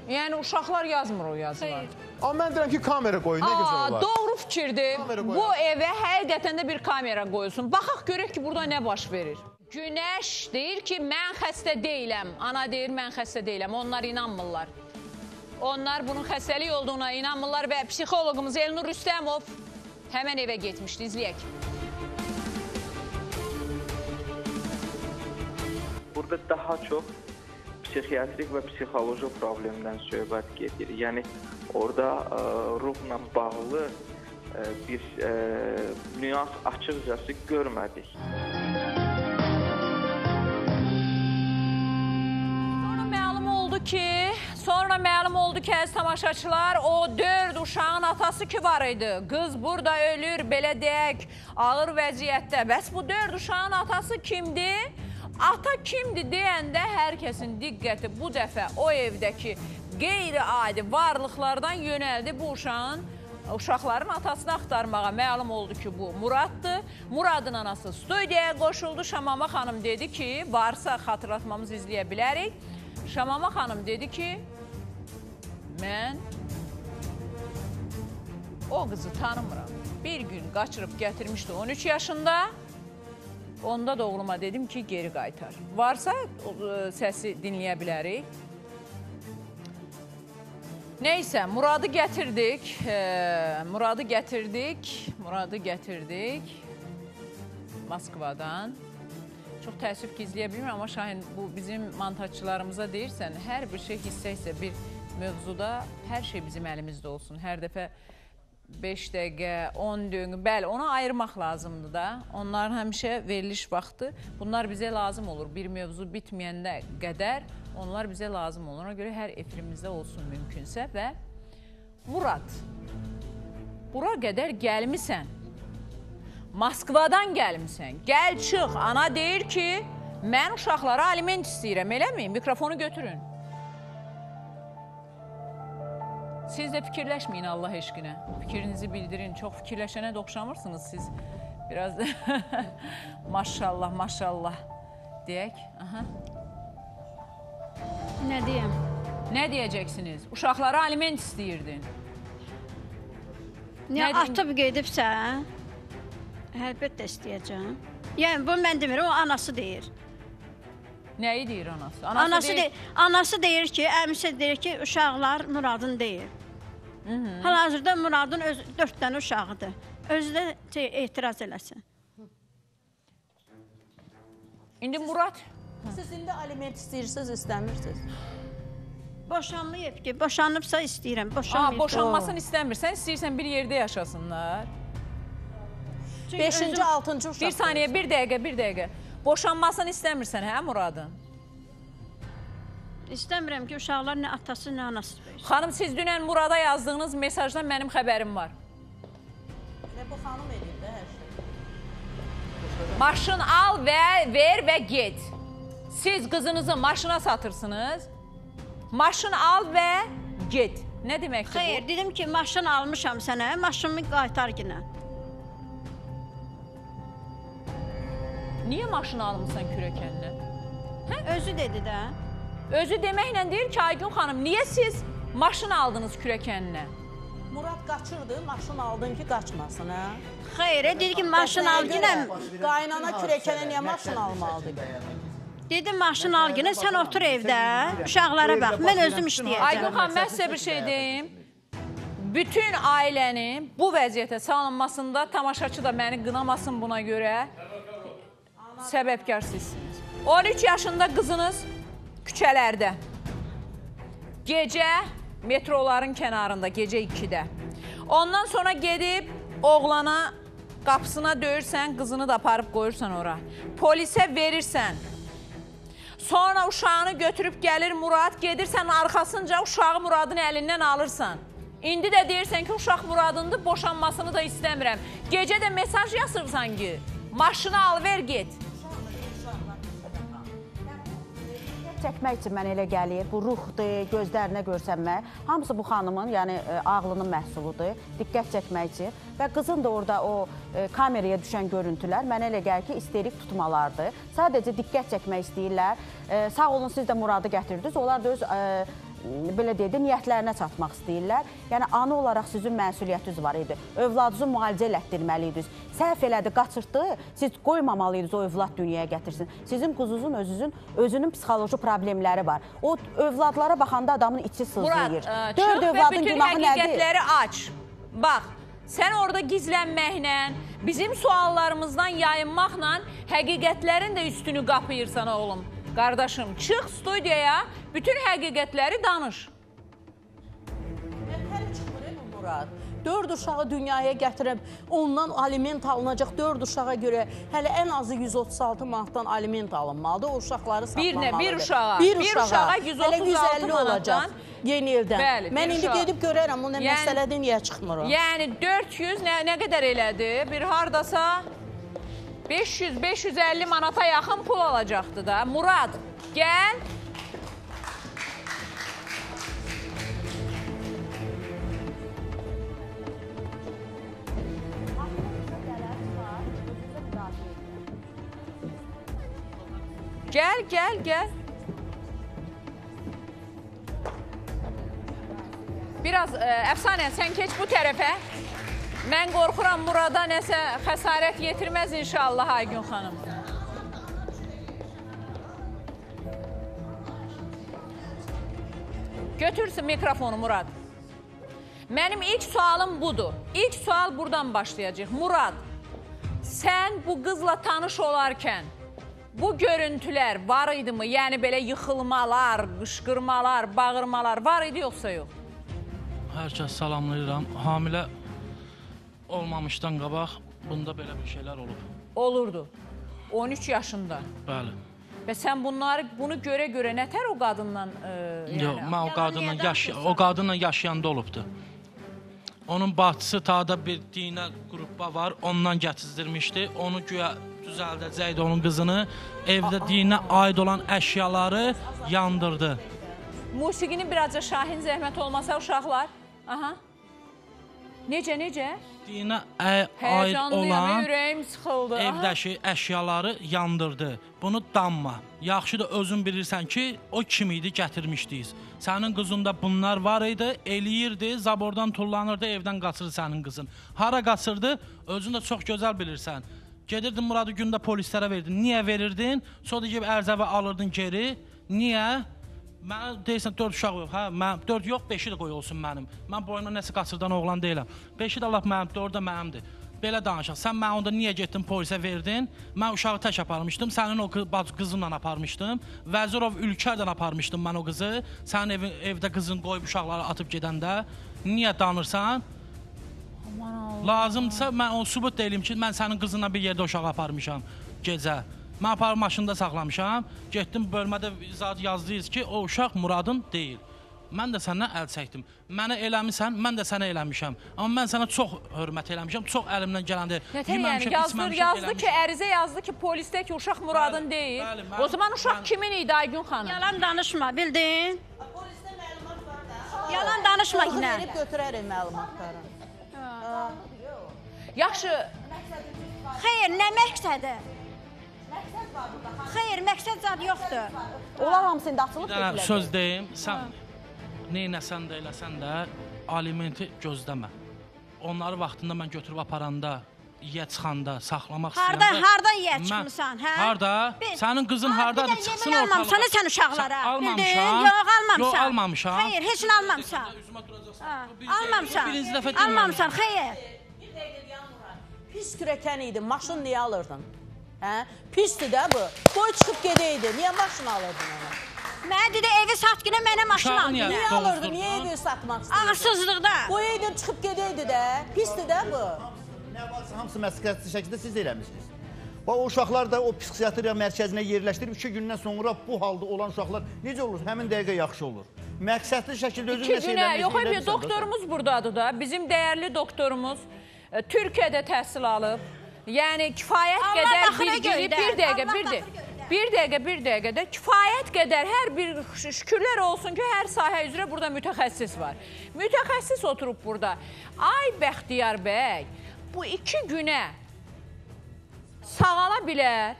Yəni uşaqlar yazmır o yazıları. Amma mən deyirəm ki, kamera qoyun, nə gözəl olar. doğru fikirdir. Bu evə həqiqətən də bir kamera qoyulsun. Baxaq görək ki, burada nə baş verir. Günəş deyir ki, mən xəstə deyiləm. Ana deyir, mən xəstə deyiləm. Onlar inanmırlar. Onlar bunun xəstəlik olduğuna inanmırlar və psixoloqumuz Elnur Rüstəmov həmən evə getmişdi. İzləyək. Burada daha çox psixiatrik və psixoloji problemdən söhbət gedir. Yəni orada ə, ruhla bağlı ə, bir ə, nüans açıqcası görmədik. Sonra əziz tamaşaçılar, o dörd uşağın atası ki var idi. Qız burada ölür, belə deyək, ağır vəziyyətdə. Bəs bu dörd uşağın atası kimdir? Ata kimdir deyəndə hər kəsin diqqəti bu dəfə o evdəki qeyri-adi varlıqlardan yönəldi bu uşağın uşaqların atasını axtarmağa məlum oldu ki, bu Muraddır. Muradın anası studiyaya qoşuldu. Şamama xanım dedi ki, varsa xatırlatmamızı izləyə bilərik. Şamama xanım dedi ki, mən o qızı tanımıram. Bir gün qaçırıb gətirmişdi 13 yaşında. Onda da oğluma dedim ki, geri qaytar. Varsa ə, səsi dinləyə bilərik. Neysə, Muradı gətirdik. E, Muradı gətirdik. Muradı gətirdik. Moskvadan. Çox təəssüf ki, izləyə bilmirəm, amma Şahin, bu bizim montajçılarımıza deyirsən, hər bir şey hissə-hissə bir mövzuda hər şey bizim əlimizdə olsun. Hər dəfə 5 dəqiqə, 10 dəqiqə, bəli, onu ayırmaq lazımdır da. Onların həmişə veriliş vaxtı, bunlar bizə lazım olur. Bir mövzu bitməyəndə qədər onlar bizə lazım olur. Ona görə hər efirimizdə olsun mümkünsə və Murad, bura qədər gəlmisən. Moskvadan gəlmisən. Gəl çıx. Ana deyir ki, mən uşaqlara aliment istəyirəm, eləmi? Mikrofonu götürün. Siz də fikirləşməyin Allah eşqinə. Fikrinizi bildirin. Çox fikirləşənə də oxşamırsınız siz. Biraz maşallah, maşallah. Deyək. Aha. Nə deyim? Nə deyəcəksiniz? Uşaqlara aliment istəyirdin. Nə atıb gedibsə, əlbəttə istəyəcəm. Yəni bu mən demirəm, o anası deyir. Nəyi deyir anası? Anası, deyir, anası deyir ki, əmisi deyir ki, uşaqlar Muradın deyil. Hal-hazırda Muradın öz 4 dənə uşağıdır. Özü də şey, etiraz eləsin. İndi Murad Siz indi aliment istəyirsiniz, istəmirsiniz? Boşanmayıb ki, boşanıbsa istəyirəm. Aa, Boşanmayıb. boşanmasını istəmirsən, istəyirsən bir yerdə yaşasınlar. Çünki Beşinci, özüm- altıncı uşaq. Bir saniyə, bir dəqiqə, bir dəqiqə. Boşanmasını istəmirsən, hə Muradın? İstəmirəm ki, uşaqlar nə atası, nə anası böyüsün. Xanım, siz dünən Murada yazdığınız mesajdan mənim xəbərim var. Və bu xanım eləyir də hər şey. Maşın al və ver və get. Siz qızınızı maşına satırsınız. Maşın al və get. Nə deməkdir Xeyr, bu? dedim ki, maşın almışam sənə, maşınımı qaytar yenə. Niyə maşın almısan kürəkəninə? Özü dedi də. Özü deməklə deyir ki, Aygün xanım, niyə siz maşın aldınız kürəkəninə? Murad qaçırdı, maşın aldın ki, qaçmasın, hə? Xeyr, dedi ki, maşın al yenə. Qaynana kürəkənə niyə maşın almalıdır? Dedi maşın al yenə, sən otur evdə, uşaqlara bax. Mən özüm işləyəcəm. Aygün xanım, mən sizə bir şey deyim. Bütün ailənin bu vəziyyətə salınmasında tamaşaçı da məni qınamasın buna görə səbəbkar sizsiniz. 13 yaşında qızınız küçələrdə. Gecə metroların kənarında, gecə 2-də. Ondan sonra gedib oğlana qapısına döyürsən, qızını da aparıb qoyursan ora. Polisə verirsən. Sonra uşağını götürüb gəlir Murad, gedirsən arxasınca uşağı Muradın əlindən alırsan. İndi də deyirsən ki, uşaq Muradındır, boşanmasını da istəmirəm. Gecə də mesaj yazırsan ki, maşını al, ver, get. Çəkmək üçün mənə elə gəlir. Bu ruhdur, gözlərinə görsənmək. Hamısı bu xanımın, yəni ə, ağlının məhsuludur. Diqqət çəkmək üçün və qızın da orada o ə, kameraya düşən görüntülər mənə elə gəlir ki, isterik tutmalardır. Sadəcə diqqət çəkmək istəyirlər. Ə, sağ olun siz də Muradı gətirdiniz. Onlar da öz ə, belə deyək də niyyətlərinə çatmaq istəyirlər. Yəni ana olaraq sizin məsuliyyətiniz var idi. Övladınızı müalicə elətdirməliydiniz. Səhv elədi, qaçırtdı. Siz qoymamalıydınız o övlad dünyaya gətirsin. Sizin quzunuzun özünün özünün psixoloji problemləri var. O övladlara baxanda adamın içi Murad, sızlayır. ə, Dörd çıx və bütün həqiqətləri aç. Bax, sən orada gizlənməklə, bizim suallarımızdan yayınmaqla həqiqətlərin də üstünü qapıyırsan oğlum. Qardaşım, çıx studiyaya, bütün həqiqətləri danış. Hələ çıxmır e, bu Murad. Dörd uşağı dünyaya gətirib, ondan aliment alınacaq dörd uşağa görə hələ ən azı 136 manatdan aliment alınmalıdır. O uşaqları Bir nə? Bir uşağa? Bir uşağa. uşağa Hələ 136 150 olacaq manatdan. yeni ildən. Bəli, Mən indi gedib görərəm, o nə Yəni- məsələdir, niyə çıxmır o? Yəni 400 nə, nə qədər elədi? Bir hardasa 500-550 manata yaxın pul alacaqdı da. Murad, gəl. Gəl, gəl, gəl. Biraz ə, əfsanə, sən keç bu tərəfə. Mən qorxuram Murada nəsə xəsarət yetirməz inşallah Aygün xanım. Götürsün mikrofonu Murad. Mənim ilk sualım budur. İlk sual buradan başlayacaq. Murad, sən bu qızla tanış olarkən bu görüntülər var idimi? Yəni belə yıxılmalar, qışqırmalar, bağırmalar var idi yoxsa yox? Hər kəs salamlayıram. Hamilə olmamışdan qabaq bunda belə bir şeylər olub. Olurdu. 13 yaşında. Bəli. Və sən bunları bunu görə-görə nətər o qadınla e, yəni Yox, mən o qadınla yaş o qadınla yaşayanda olubdu. Onun bacısı tada bir dinə qrupa var, ondan gətizdirmişdi. Onu güya düzəldəcəkdi onun qızını. Evdə dinə aid olan əşyaları yandırdı. musiqini birazca Şahin zəhmət olmasa uşaqlar. Aha. Necə, necə? Dinə aid olan ürəyim sıxıldı. Aha. evdəki əşyaları yandırdı. Bunu danma. Yaxşı da özün bilirsən ki, o kim idi gətirmişdiniz. Sənin qızında bunlar var idi, eləyirdi, zabordan tullanırdı, evdən qaçırdı sənin qızın. Hara qaçırdı? Özün də çox gözəl bilirsən. Gedirdin Muradı gündə polislərə verdin. Niyə verirdin? Sonra gəlib ərzəvə alırdın geri. Niyə? Mən deyirsən 4 uşaq yox, hə? Mən 4 yox, 5-i də qoy olsun mənim. Mən boyuna nəsə qaçırdan oğlan deyiləm. 5-i də lap mənim, 4 də mənimdir. Belə danışaq. Sən mən onda niyə getdin polisə verdin? Mən uşağı tək aparmışdım. Sənin o bacı qızınla aparmışdım. Vəzirov Ülkərdən aparmışdım mən o qızı. Sənin evi, evdə qızın qoyub uşaqları atıb gedəndə niyə danırsan? Allah. Lazımdırsa mən onu sübut deyim ki, mən sənin qızınla bir yerdə uşaq aparmışam gecə. Mən aparıb maşında saxlamışam. Getdim bölmədə yazdınız ki, o uşaq Muradın deyil. Mən də səndən əl çəkdim. Mənə eləmisən, mən də sənə eləmişəm. Amma mən sənə çox hörmət eləmişəm. Çox əlimdən gələndə Nətər yəni yazdı, yazdı ki, ərizə yazdı ki, polisdə ki, uşaq Muradın deyil. bəli, mən- o zaman uşaq kimin idi Aygün xanım? Yalan danışma, bildin? Yalan danışma yine. verib götürərik məlumatları. Yaxşı, Xeyr, nə məqsədi? Xeyr, məqsəd zad yoxdur. Onlar hamısı indi açılıb Bir dənə töküləcək. söz deyim. Sən neynəsən də eləsən də alimenti gözləmə. Onları vaxtında mən götürüb aparanda, yiyə çıxanda, saxlamaq Harda, istəyəndə- harda yiyə çıxmısan, hə? Harda? Bir- Sənin qızın Ha, hardadır? bir Çıxsın ortalığa. almamısan sən uşaqlara. Almamışam. Yox, almamısan. Yox, almamışam. Xeyr, heç nə almamısan. Ha, Almamısan. birinci dəfə deyirəm. Almamısan, xeyr. Pis kürəkən idi, maşın niyə alırdın? Hə? Pisdir də bu. Qoy çıxıb gedəydi. Niyə maşın alırdın ona? Mənə dedi evi sat günə mənə maşın al. niyə alırdın? Niyə evi satmaq istəyirdin? Ağırsızlıqda. Qoyaydın çıxıb gedəydi də. Pisdir də bu. Nə varsa hamısı məsləhətli şəkildə siz eləmisiniz. Və o uşaqlar da o psixiatriya mərkəzinə yerləşdirib 2 gündən sonra bu halda olan uşaqlar necə olur? Həmin dəqiqə yaxşı olur. Məqsədli şəkildə özün İki nəsə günə, eləmiş, yox də doktorumuz buradadır da. Bizim dəyərli doktorumuz e, Türkiyədə təhsil alıb. Yəni kifayət Allah qədər bilgili göydə, bir dəqiqə, bir dəqiqə. Bir dəqiqə, bir dəqiqədə kifayət qədər hər bir şü- şükürlər olsun ki, hər sahə üzrə burada mütəxəssis var. Mütəxəssis oturub burada. Ay Bəxtiyar bəy, bu iki günə sağala bilər.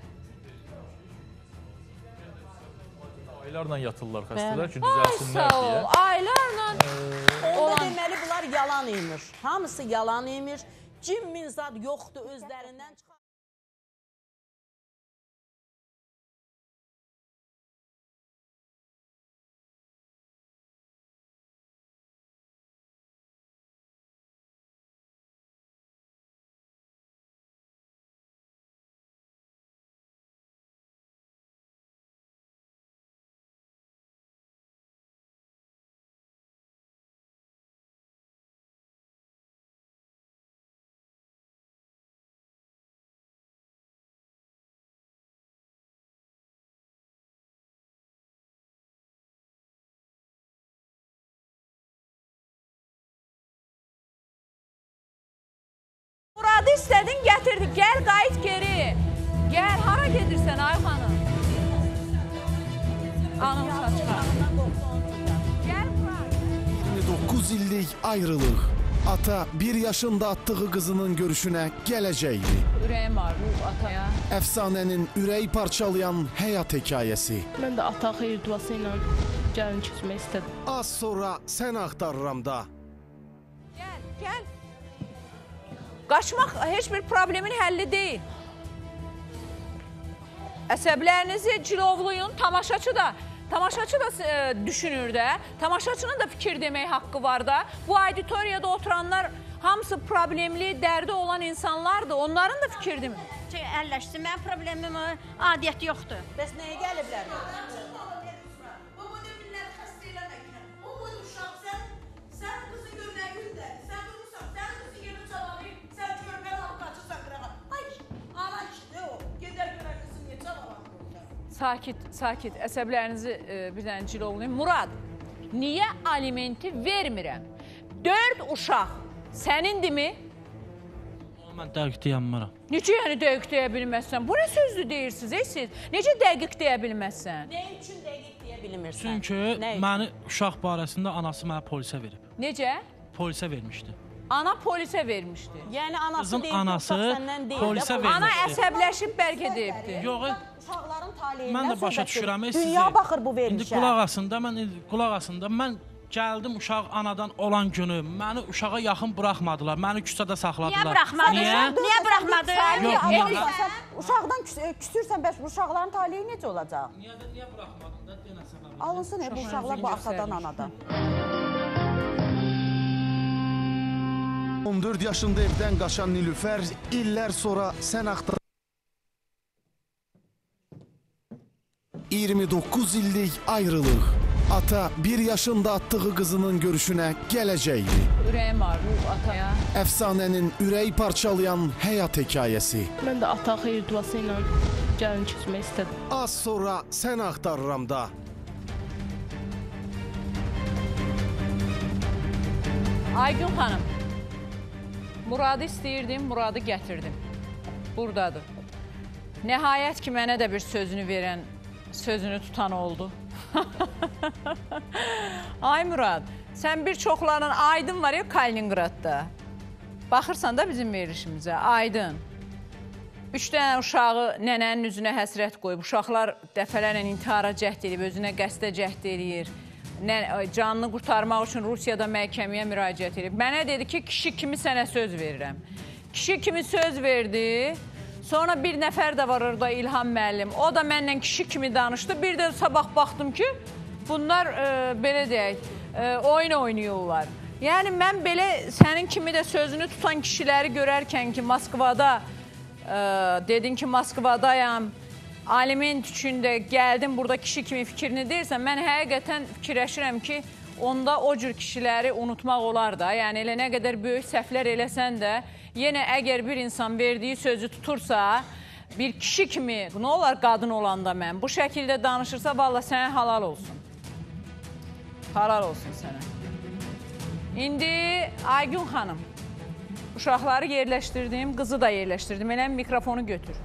Aylarla yatırlar xəstələr ki, düzəlsinlər deyə. aylarla Onda deməli bunlar yalan imiş. Hamısı yalan imiş. Cin min zad yoxdur özlərindən çıxar. Muradı istədin, gətirdi. Gəl, qayıt geri. Gəl, hara gedirsən ay xanım? Anam saçma. Gəl Murad. 29 illik ayrılıq. Ata bir yaşında attığı qızının görüşünə gələcəkdi. Ürəyim var bu ataya. Əfsanənin ürək parçalayan həyat hekayəsi. Mən də ata xeyir duası ilə gəlin keçmək istədim. Az sonra sən axtarıram da. Gəl, gəl. Qaçmaq heç bir problemin həlli deyil. Əsəblərinizi cilovluyun, tamaşaçı da Tamaşaçı da e, düşünür də, tamaşaçının da fikir demək haqqı var da. Bu auditoriyada oturanlar hamısı problemli, dərdi olan insanlardır. Onların da fikir demir. Əlləşsin, mənim problemim o, adiyyət yoxdur. Bəs nəyə gəliblər? Sakit, sakit. Əsəblərinizi e, bir dənə cilovlayın. Murad, niyə alimenti vermirəm? 4 uşaq sənindimi? Onu Mən dəqiq deyəmmərəm. Necə yəni dəqiq deyə bilməzsən? Bu nə sözdür deyirsiniz, ey siz? Necə dəqiq deyə bilməzsən? Nə üçün dəqiq deyə bilmirsən? Çünki məni uşaq barəsində anası mənə polisə verib. Necə? Polisə vermişdi. Ana polisə vermişdi. Yəni anası deyib uşaq səndən deyil. polisə bu- Ana vermişdi. əsəbləşib bəlkə deyibdi. Yox, Uşaqların taleyindən mən də başa düşürəm. gedir. sizi. Dünya baxır bu İndi verilişə. qulaq asında, mən indi qulaq asında mən gəldim uşaq anadan olan günü məni uşağa yaxın buraxmadılar. Məni küçədə saxladılar. Niyə buraxmadın? Niyə? Niyə buraxmadın? Yox? Sən uşaqdan küs- küsürsən, bəs uşaqların taleyi necə olacaq? Niyə də niyə buraxmadın da denə səbəbi. Alınsın e, bu uşaqlar bu atadan, anadan. 14 yaşında evdən qaçan Nilüfər illər sonra sən axtar 29 illik ayrılıq. Ata 1 yaşında atdığı qızının görüşünə gələcəkdi. Ürəyim var bu ataya. Əfsanənin ürək parçalayan həyat hekayəsi. Mən də ata xeyir duası ilə gəlin çizmək istədim. Az sonra sən axtarıram da. Aygün xanım, Muradı istəyirdim, Muradı gətirdim. Buradadır. Nəhayət ki, mənə də bir sözünü verən, sözünü tutan oldu. Ay Murad, sən bir çoxlarının Aydın var ya Kaliningradda. Baxırsan da bizim verilişimizə, Aydın. Üç dənə uşağı nənənin üzünə həsrət qoyub. Uşaqlar dəfələrlə intihara cəhd edib, özünə qəsdə cəhd eləyir. Nə, canını qurtarmaq üçün Rusiyada məhkəməyə müraciət edib. Mənə dedi ki, kişi kimi sənə söz verirəm. Kişi kimi söz verdi. Sonra bir nəfər də var orada İlham müəllim. O da mənlə kişi kimi danışdı. Bir də sabah baxdım ki, bunlar e, belə deyək, e, oyun oynayırlar. Yəni mən belə sənin kimi də sözünü tutan kişiləri görərkən ki, Moskvada e, dedin ki, Moskvadayam, aliment üçün də gəldim burada kişi kimi fikrini deyirsən, mən həqiqətən fikirləşirəm ki, onda o cür kişiləri unutmaq olar da. Yəni elə nə qədər böyük səhvlər eləsən də, yenə əgər bir insan verdiyi sözü tutursa, bir kişi kimi, nə olar qadın olanda mən, bu şəkildə danışırsa, valla sənə halal olsun. Halal olsun sənə. İndi Aygün xanım, uşaqları yerləşdirdim, qızı da yerləşdirdim. Elə mikrofonu götür.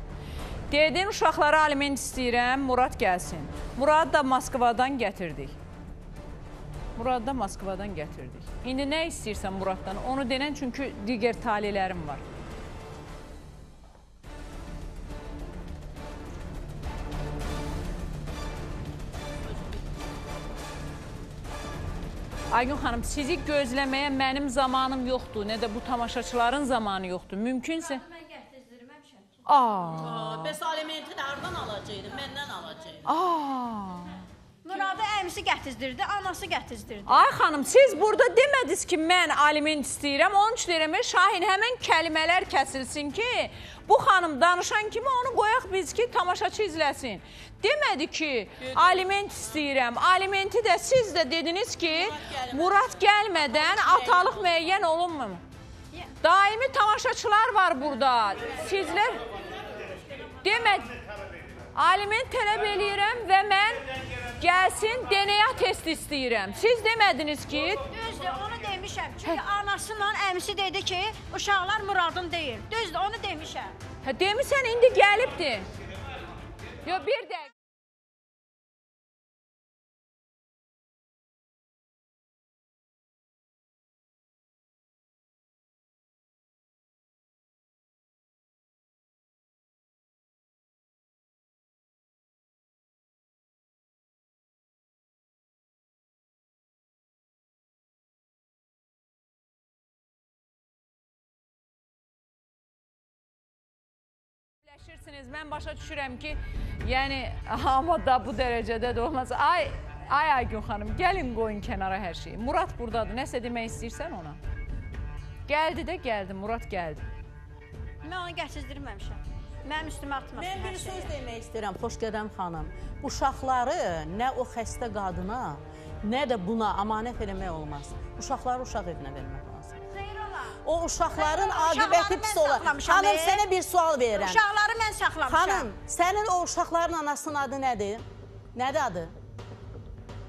Dedim uşaqlara aliment istəyirəm, Murad gəlsin. Murad da Moskvadan gətirdik. Murad da Moskvadan gətirdik. İndi nə istəyirsən Muraddan? Onu denən çünki digər talilərim var. Aygün xanım, sizi gözləməyə mənim zamanım yoxdur, nə də bu tamaşaçıların zamanı yoxdur. Mümkünsə... Aa. Bəs alimenti hardan alacaqdı? Məndən alacaqdı. Aa. Muradı əmisi gətizdirdi, anası gətizdirdi. Ay xanım, siz burada demədiniz ki, mən aliment istəyirəm. Onun üçün deyirəm, Şahin həmən kəlmələr kəsilsin ki, bu xanım danışan kimi onu qoyaq biz ki, tamaşaçı izləsin. Demədi ki, aliment istəyirəm. Alimenti də siz də dediniz ki, Murad gəlmədən atalıq müəyyən olunmur. Daimi tamaşaçılar var burada. Sizlər demədi. Aliment tələb eləyirəm və mən gəlsin DNA test istəyirəm. Siz demədiniz ki, Düzdür, onu demişəm. Çünki anasıyla əmisi dedi ki, uşaqlar Muradın deyil. Düzdür, onu demişəm. hə demisən indi gəlibdi. Yo bir dəqiqə. Birləşirsiniz. Mən başa düşürəm ki, yəni amma da bu dərəcədə də olmaz. Ay Ay Aygün xanım, gəlin qoyun kənara hər şeyi. Murad burdadır. Nəsə demək istəyirsən ona? Gəldi də gəldi, Murad gəldi. Mən onu gətizdirməmişəm. Mənim üstümə atmasın Mən bir hər söz şeyi. demək istəyirəm Xoşgədəm xanım. Bu uşaqları nə o xəstə qadına, nə də buna amanət eləmək olmaz. Uşaqları uşaq evinə vermək lazım. O uşaqların aqibəti pis olar. Xanım, e? sənə bir sual verirəm. Uşaqları mən saxlamışam. Xanım, sənin o uşaqların anasının adı nədir? Nədir adı?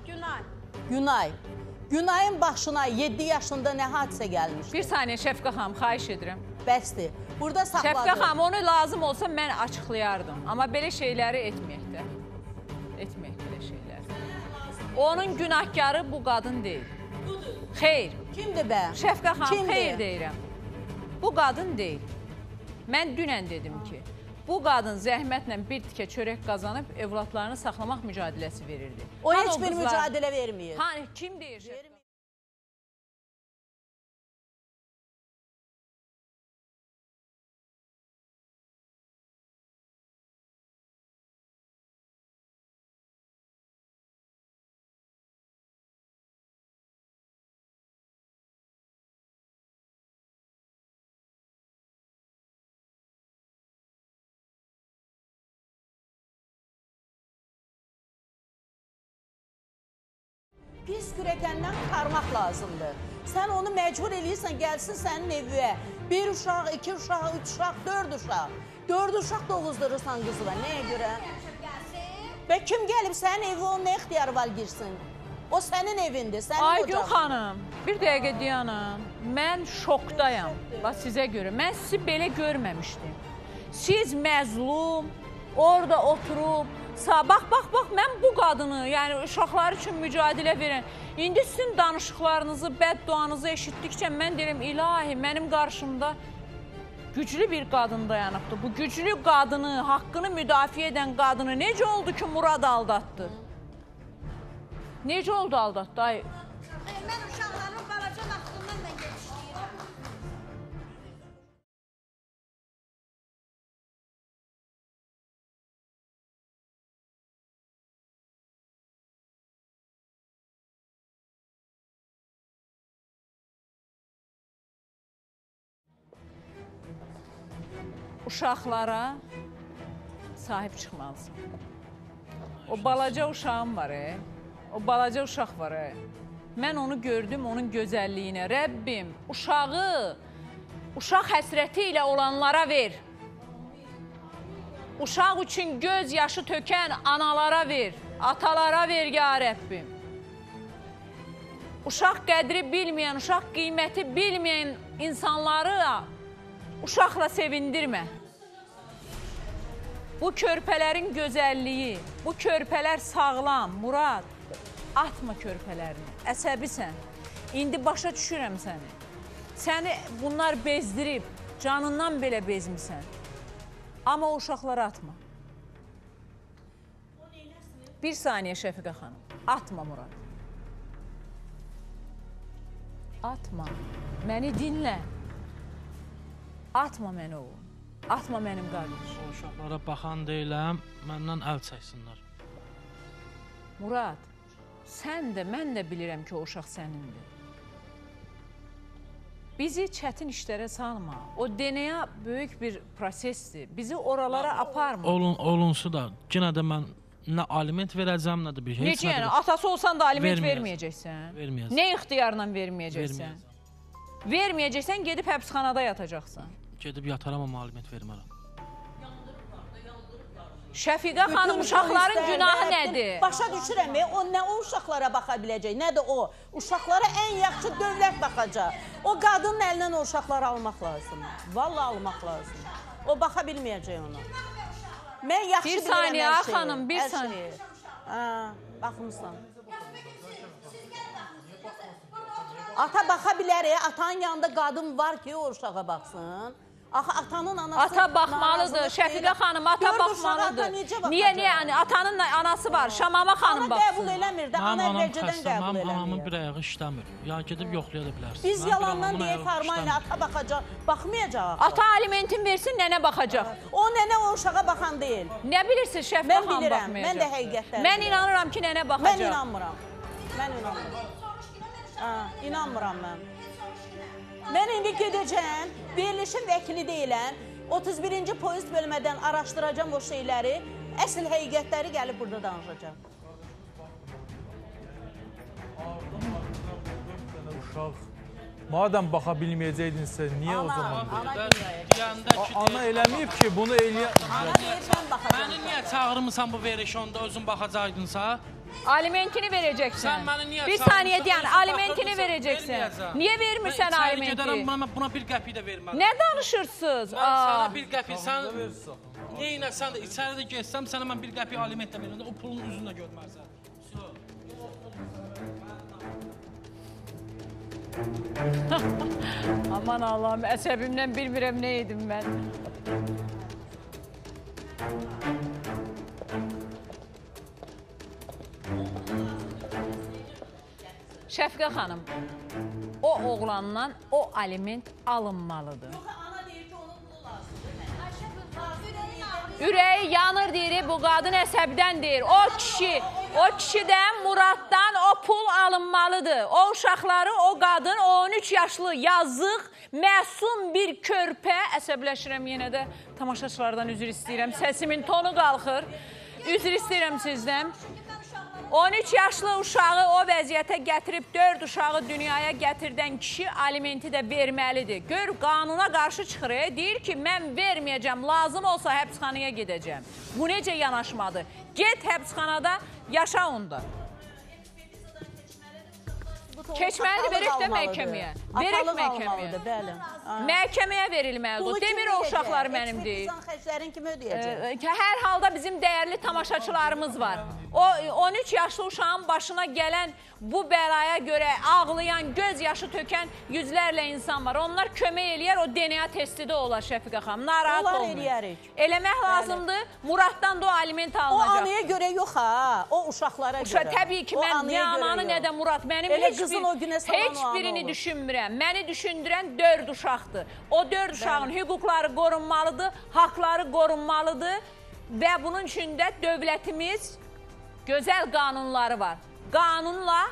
Günay. Günay. Günayın başına 7 yaşında nə hadisə gəlmişdi? Bir saniyə Şəfqə xanım, xahiş edirəm. Bəsdir. Burada saxladı. Şəfqə xanım, onu lazım olsa mən açıqlayardım. Amma belə şeyləri etməyək də. Etməyək belə şeylər. Onun günahkarı bu qadın deyil. Xeyr. Kimdir bə? Şəfqə xanım, Kimdir? xeyr deyirəm. Bu qadın deyil. Mən dünən dedim ki, bu qadın zəhmətlə bir tikə çörək qazanıb evladlarını saxlamaq mücadiləsi verirdi. O Hani heç bir mücadilə vermir. Hani kim deyir? Şəfqə? Pis kürəkəndən qarmaq lazımdır. Sən onu məcbur eləyirsən, gəlsin sənin evinə. Bir uşaq, iki uşaq, üç uşaq, dörd uşaq. Dörd uşaq doğuzdurursan qızına. Nəyə görə? Və kim gəlib sənin evi onun nə ixtiyarı var girsin? O sənin evindir, sənin Aygün ocağın. xanım, bir dəqiqə Diana, mən şokdayam. Bax sizə görə. Mən sizi belə görməmişdim. Siz məzlum, orada oturub, bax bax bax mən bu qadını, yəni uşaqlar üçün mücadilə verən. İndi sizin danışıqlarınızı, bədduanızı eşitdikcə mən deyirəm, ilahi, mənim qarşımda güclü bir qadın dayanıbdı. Bu güclü qadını, haqqını müdafiə edən qadını necə oldu ki, Murad aldatdı? Necə oldu aldatdı? Ay, Mən uşaqların uşaqlara sahib çıxmalısan. O balaca uşağım var, e. O balaca uşaq var, e. Mən onu gördüm, onun gözəlliyinə. Rəbbim, uşağı uşaq həsrəti ilə olanlara ver. Uşaq üçün göz yaşı tökən analara ver, atalara ver ya Rəbbim. Uşaq qədri bilməyən, uşaq qiyməti bilməyən insanları uşaqla sevindirmə. Bu körpələrin gözəlliyi, bu körpələr sağlam, Murad. Atma körpələrini. Əsəbisən. İndi başa düşürəm səni. Səni bunlar bezdirib, canından belə bezmisən. Amma uşaqları atma. Bir saniyə Şəfiqə xanım. Atma Murad. Atma. Məni dinlə. Atma məni oğlum. Atma mənim qardaşım. O uşaqlara baxan deyiləm, məndən əl çəksinlər. Murad, sən də, mən də bilirəm ki, o uşaq sənindir. Bizi çətin işlərə salma. O DNA böyük bir prosesdir. Bizi oralara aparma. Olun, olunsu da yenə də mən nə aliment verəcəm, nə də bir heç Necə yəni? Atası olsan da aliment verməyəcəksən? Verməyəcəm. Nə ixtiyarla verməyəcəksən? Verməyəcəksən, gedib həbsxanada yatacaqsan. Gedib yataram amma aliment vermərəm. Şəfiqə xanım, uşaqların günahı nə- nədir? Başa düşürəm, o nə o uşaqlara baxa biləcək, nə də o. Uşaqlara ən yaxşı dövlət baxacaq. O qadının əlindən o uşaqları almaq lazımdır. Vallahi almaq lazımdır. O baxa bilməyəcək ona. Mən yaxşı Bir bilirəm saniyə, hər şeyi, xanım, bir saniyə. şeyi. Ha, baxmısan. Ata baxa bilər, atanın yanında qadın var ki, o uşağa baxsın. Axı atanın anası Ata baxmalıdır. Şəfiqə xanım, ata Gör baxmalıdır. ata? Niyə, niyə? Yəni atanın anası var. Şamama xanım Ana baxsın. qəbul eləmir də, ana əvvəlcədən qəbul mənim anamın eləmir. bir ayağı işləmir. Ya gedib yoxlaya da bilərsiniz. Biz yalandan ayağı farmayla ata baxacaq, baxmayacaq. Ata alimentin versin, nənə baxacaq. O nənə o uşağa baxan deyil. Nə bilirsiniz Şəfiqə Mən xanım bilirəm, baxmayacaq? mən də həqiqətləri Mən bilirəm. inanıram ki, nənə baxacaq. Mən inanmıram. Mən inanmıram. Ha, inanmıram mən. Mən indi gedəcəm, verilişin vəkili deyiləm. 31-ci polis bölmədən araşdıracağam o şeyləri. Əsl həqiqətləri gəlib burada danışacağam. Uşaq. Madəm baxa bilməyəcəydinsə, niyə o zaman? A- Ana eləməyib ki, bunu eləyə... Məni niyə çağırmısan bu verişonda özün baxacaqdınsa? Alimentini verəcəksən. Sən məni niyə Bir çağırmısan? saniyə deyən, Özün alimentini baxacaqsan, verəcəksən. verməyəcəm. Niyə vermirsən Mən içəri alimenti? gedərəm, mən buna bir qəpik də vermərəm. Nə danışırsınız? Mən sənə Aa. bir qəpik, sən neynəsən də içəridə geçsəm, sənə mən bir qəpik aliment də verəndə o pulun üzünü də görmərsən. Aman Allah'ım əsəbimdən bilmirəm nə edim mən. Şəfiqə xanım, o oğlandan o aliment alınmalıdır. Ürəyi yanır deyir, bu qadın əsəbdən deyir. O kişi, o kişidən, Muraddan o pul alınmalıdır. O uşaqları, o qadın, o 13 yaşlı yazıq, məsum bir körpə, əsəbləşirəm yenə də tamaşaçılardan üzr istəyirəm. Səsimin tonu qalxır. Üzr istəyirəm sizdən. 13 yaşlı uşağı o vəziyyətə gətirib 4 uşağı dünyaya gətirdən kişi alimenti də verməlidir. Gör qanuna qarşı çıxır, e, deyir ki, mən verməyəcəm, lazım olsa həbsxanaya gedəcəm. Bu necə yanaşmadır? Get həbsxanada, yaşa onda. Keçməlidir, verək də məhkəməyə. Verək məhkəməyə. bəli. Məhkəməyə verilməlidir. O demir o uşaqlar mənim deyil. İnsan xərclərin kimi ödəyəcək? Hər halda bizim dəyərli tamaşaçılarımız var. O 13 yaşlı uşağın başına gələn bu bəlaya görə ağlayan, göz yaşı tökən yüzlərlə insan var. Onlar kömək eləyər, o DNA testi də olar Şəfiqə xanım. Narahat Onlar olmayın. eləyərik. Eləmək lazımdır. Muraddan da o aliment O alınacaq. anaya görə yox ha, o uşaqlara Uşaq, görə. təbii ki, O mən nə ananı, nə də Murad. Mənim heç, qızın bir, o günə salan heç o birini olur. düşünmürəm. Məni düşündürən dörd uşaqdır. O dörd uşağın hüquqları qorunmalıdır, haqları qorunmalıdır və bunun üçün də dövlətimiz gözəl qanunları var. Qanunla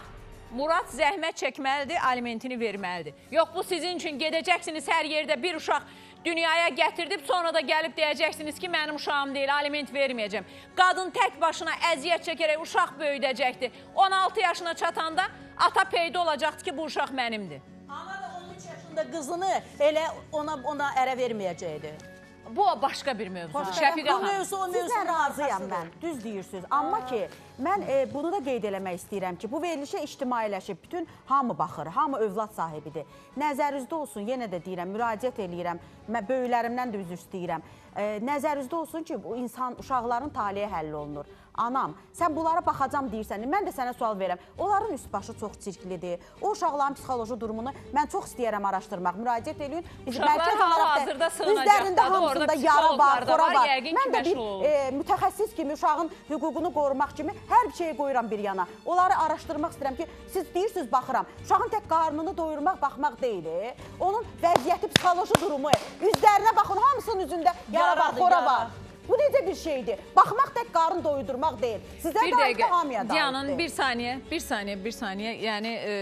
Murad zəhmət çəkməlidir, alimentini verməlidir. Yox, bu sizin üçün gedəcəksiniz hər yerdə bir uşaq dünyaya gətirdib, sonra da gəlib deyəcəksiniz ki, mənim uşağım deyil, aliment verməyəcəm. Qadın tək başına əziyyət çəkərək uşaq böyüdəcəkdir. 16 yaşına çatanda ata peyda olacaqdır ki, bu uşaq mənimdir. Ana da 13 yaşında qızını elə ona ona ərə verməyəcəkdi. Bu başqa bir mövzudur. Şəfiqə Bu xanım. mövzu o mövzunun razıyam mən. Düz deyirsiniz. Amma ki, mən e, bunu da qeyd eləmək istəyirəm ki, bu verilişə ictimailəşib bütün hamı baxır, hamı övlad sahibidir. Nəzərinizdə olsun, yenə də deyirəm, müraciət eləyirəm. Mən böyüklərimdən də üzr istəyirəm. E, nəzərinizdə olsun ki, bu insan uşaqların taleyi həll olunur. Anam, sən bunlara baxacam deyirsən. Mən də sənə sual verirəm. Onların üst başı çox çirklidir. O uşaqların psixoloji durumunu mən çox istəyirəm araşdırmaq. Müraciət eləyin. Biz mərkəz olaraq da. Orada hamısında yara var, xora var, Mən də bir e, mütəxəssis kimi uşağın hüququnu qorumaq kimi hər bir şeyi qoyuram bir yana. Onları araşdırmaq istəyirəm ki, siz deyirsiniz baxıram. Uşağın tək qarnını doyurmaq, baxmaq deyil. e. Onun vəziyyəti, psixoloji durumu, üzlərinə baxın, hamısının üzündə yara var, xora var. Bu necə bir şeydir? Baxmaq tək qarın doyurdurmaq deyil. Sizə bir də dəqiqə. hamıya Diyanın bir saniyə, bir saniyə, bir saniyə. Yəni e,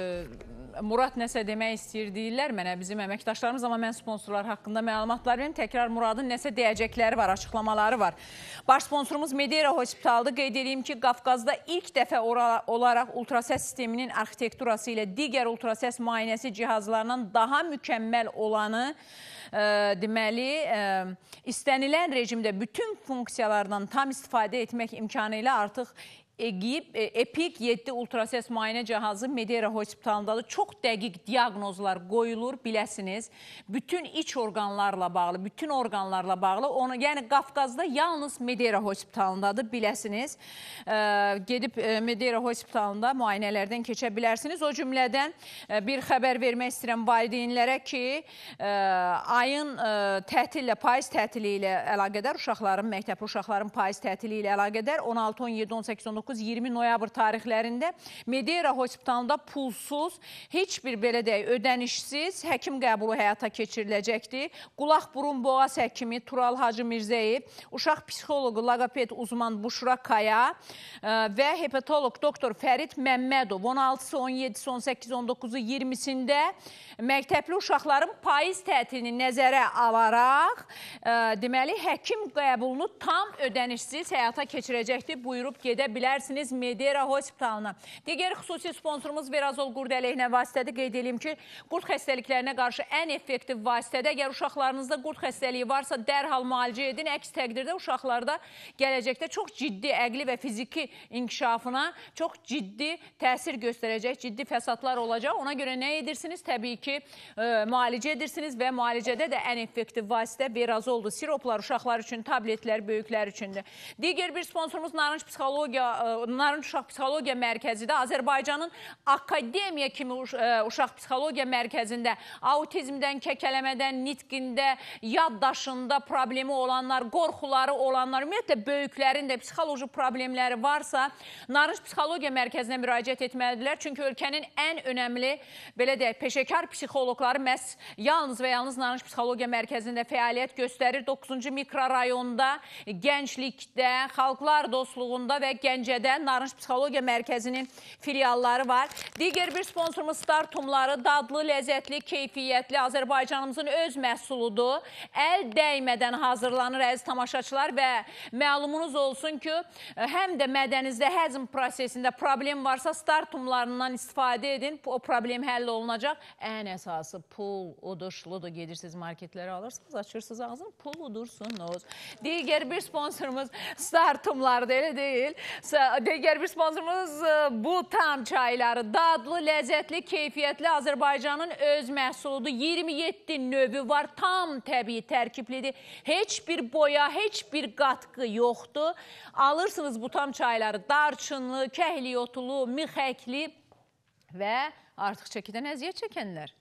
e, Murad nəsə demək istəyir deyirlər mənə bizim əməkdaşlarımız, amma mən sponsorlar haqqında məlumatlar verim. Təkrar Muradın nəsə deyəcəkləri var, açıqlamaları var. Baş sponsorumuz Medera Hospitaldır. Qeyd edeyim ki, Qafqazda ilk dəfə olaraq ultrasəs sisteminin arxitekturası ilə digər ultrasəs müayinəsi cihazlarından daha mükəmməl olanı deməli e, istənilən rejimdə bütün funksiyalardan tam istifadə etmək imkanı ilə artıq EPIC 7 ultrasəs müayinə cihazı Medera Hospitalındadır. Çox dəqiq diaqnozlar qoyulur, biləsiniz. Bütün iç orqanlarla bağlı, bütün orqanlarla bağlı. Onu, yəni Qafqazda yalnız Medera Hospitalındadır, biləsiniz. E, gedib e, Medera Hospitalında müayinələrdən keçə bilərsiniz. O cümlədən e, bir xəbər vermək istəyirəm valideynlərə ki, e, ayın e, tətillə, payız tətili ilə əlaqədar uşaqların, məktəbli uşaqların payız tətili ilə əlaqədar 16, 17, 18, 19, 20 noyabr tarixlərində Medera Hospitalında pulsuz, heç bir belə deyək, ödənişsiz həkim qəbulu həyata keçiriləcəkdir. Qulaq, burun, boğaz həkimi Tural Hacı Mirzəyev, uşaq psixoloqu, logoped uzman Buşra Kaya e, və hepatoloq doktor Fərid Məmmədov 16-sı, 17-si, 18-i, 19-u, 20-sində məktəbli uşaqların payız tətilini nəzərə alaraq e, deməli həkim qəbulunu tam ödənişsiz həyata keçirəcəkdir. Buyurub gedə bilərsiniz Medera Hospitalına. Digər xüsusi sponsorumuz Verazol qurd əleyhinə vasitədir. Qeyd edeyim ki, qurd xəstəliklərinə qarşı ən effektiv vasitədir. Əgər uşaqlarınızda qurd xəstəliyi varsa, dərhal müalicə edin. Əks təqdirdə uşaqlarda gələcəkdə çox ciddi əqli və fiziki inkişafına çox ciddi təsir göstərəcək, ciddi fəsadlar olacaq. Ona görə nə edirsiniz? Təbii ki, e, müalicə edirsiniz və müalicədə də ən effektiv vasitə Verazoldur. Siroplar uşaqlar üçün, tabletlər böyüklər üçündür. Digər bir sponsorumuz Narınc Psixologiya e, Narınc Uşaq Psixologiya Mərkəzi də Azərbaycanın akademiya kimi ə, uşaq psixologiya mərkəzində autizmdən, kəkələmədən, nitqində, yaddaşında problemi olanlar, qorxuları olanlar, ümumiyyətlə böyüklərin də psixoloji problemləri varsa, Narınc Psixologiya Mərkəzinə müraciət etməlidirlər. Çünki ölkənin ən önəmli, belə deyək, peşəkar psixoloqları məhz yalnız və yalnız Narınc Psixologiya Mərkəzində fəaliyyət göstərir. 9-cu mikrorayonda, gənclikdə, xalqlar dostluğunda və Gəncədə Narınc Psixologiya Mərkəzinin filialları var. Digər bir sponsorumuz Star Tumları dadlı, ləzzətli, keyfiyyətli Azərbaycanımızın öz məhsuludur. Əl dəymədən hazırlanır əziz tamaşaçılar və məlumunuz olsun ki, həm də mədənizdə həzm prosesində problem varsa Star Tumlarından istifadə edin. O problem həll olunacaq. Ən əsası pul uduşludur. Gedirsiniz marketlərə alırsınız, açırsınız ağzını, pul udursunuz. Digər bir sponsorumuz Star Tumlardır, elə deyil. Digər bir sponsorumuz e, bu tam çayları. Dadlı, ləzzətli, keyfiyyətli Azərbaycanın öz məhsuludur. 27 növü var, tam təbii tərkiblidir. Heç bir boya, heç bir qatqı yoxdur. Alırsınız bu tam çayları darçınlı, kəhliyotulu, mixəkli və artıq çəkidən əziyyət çəkənlər.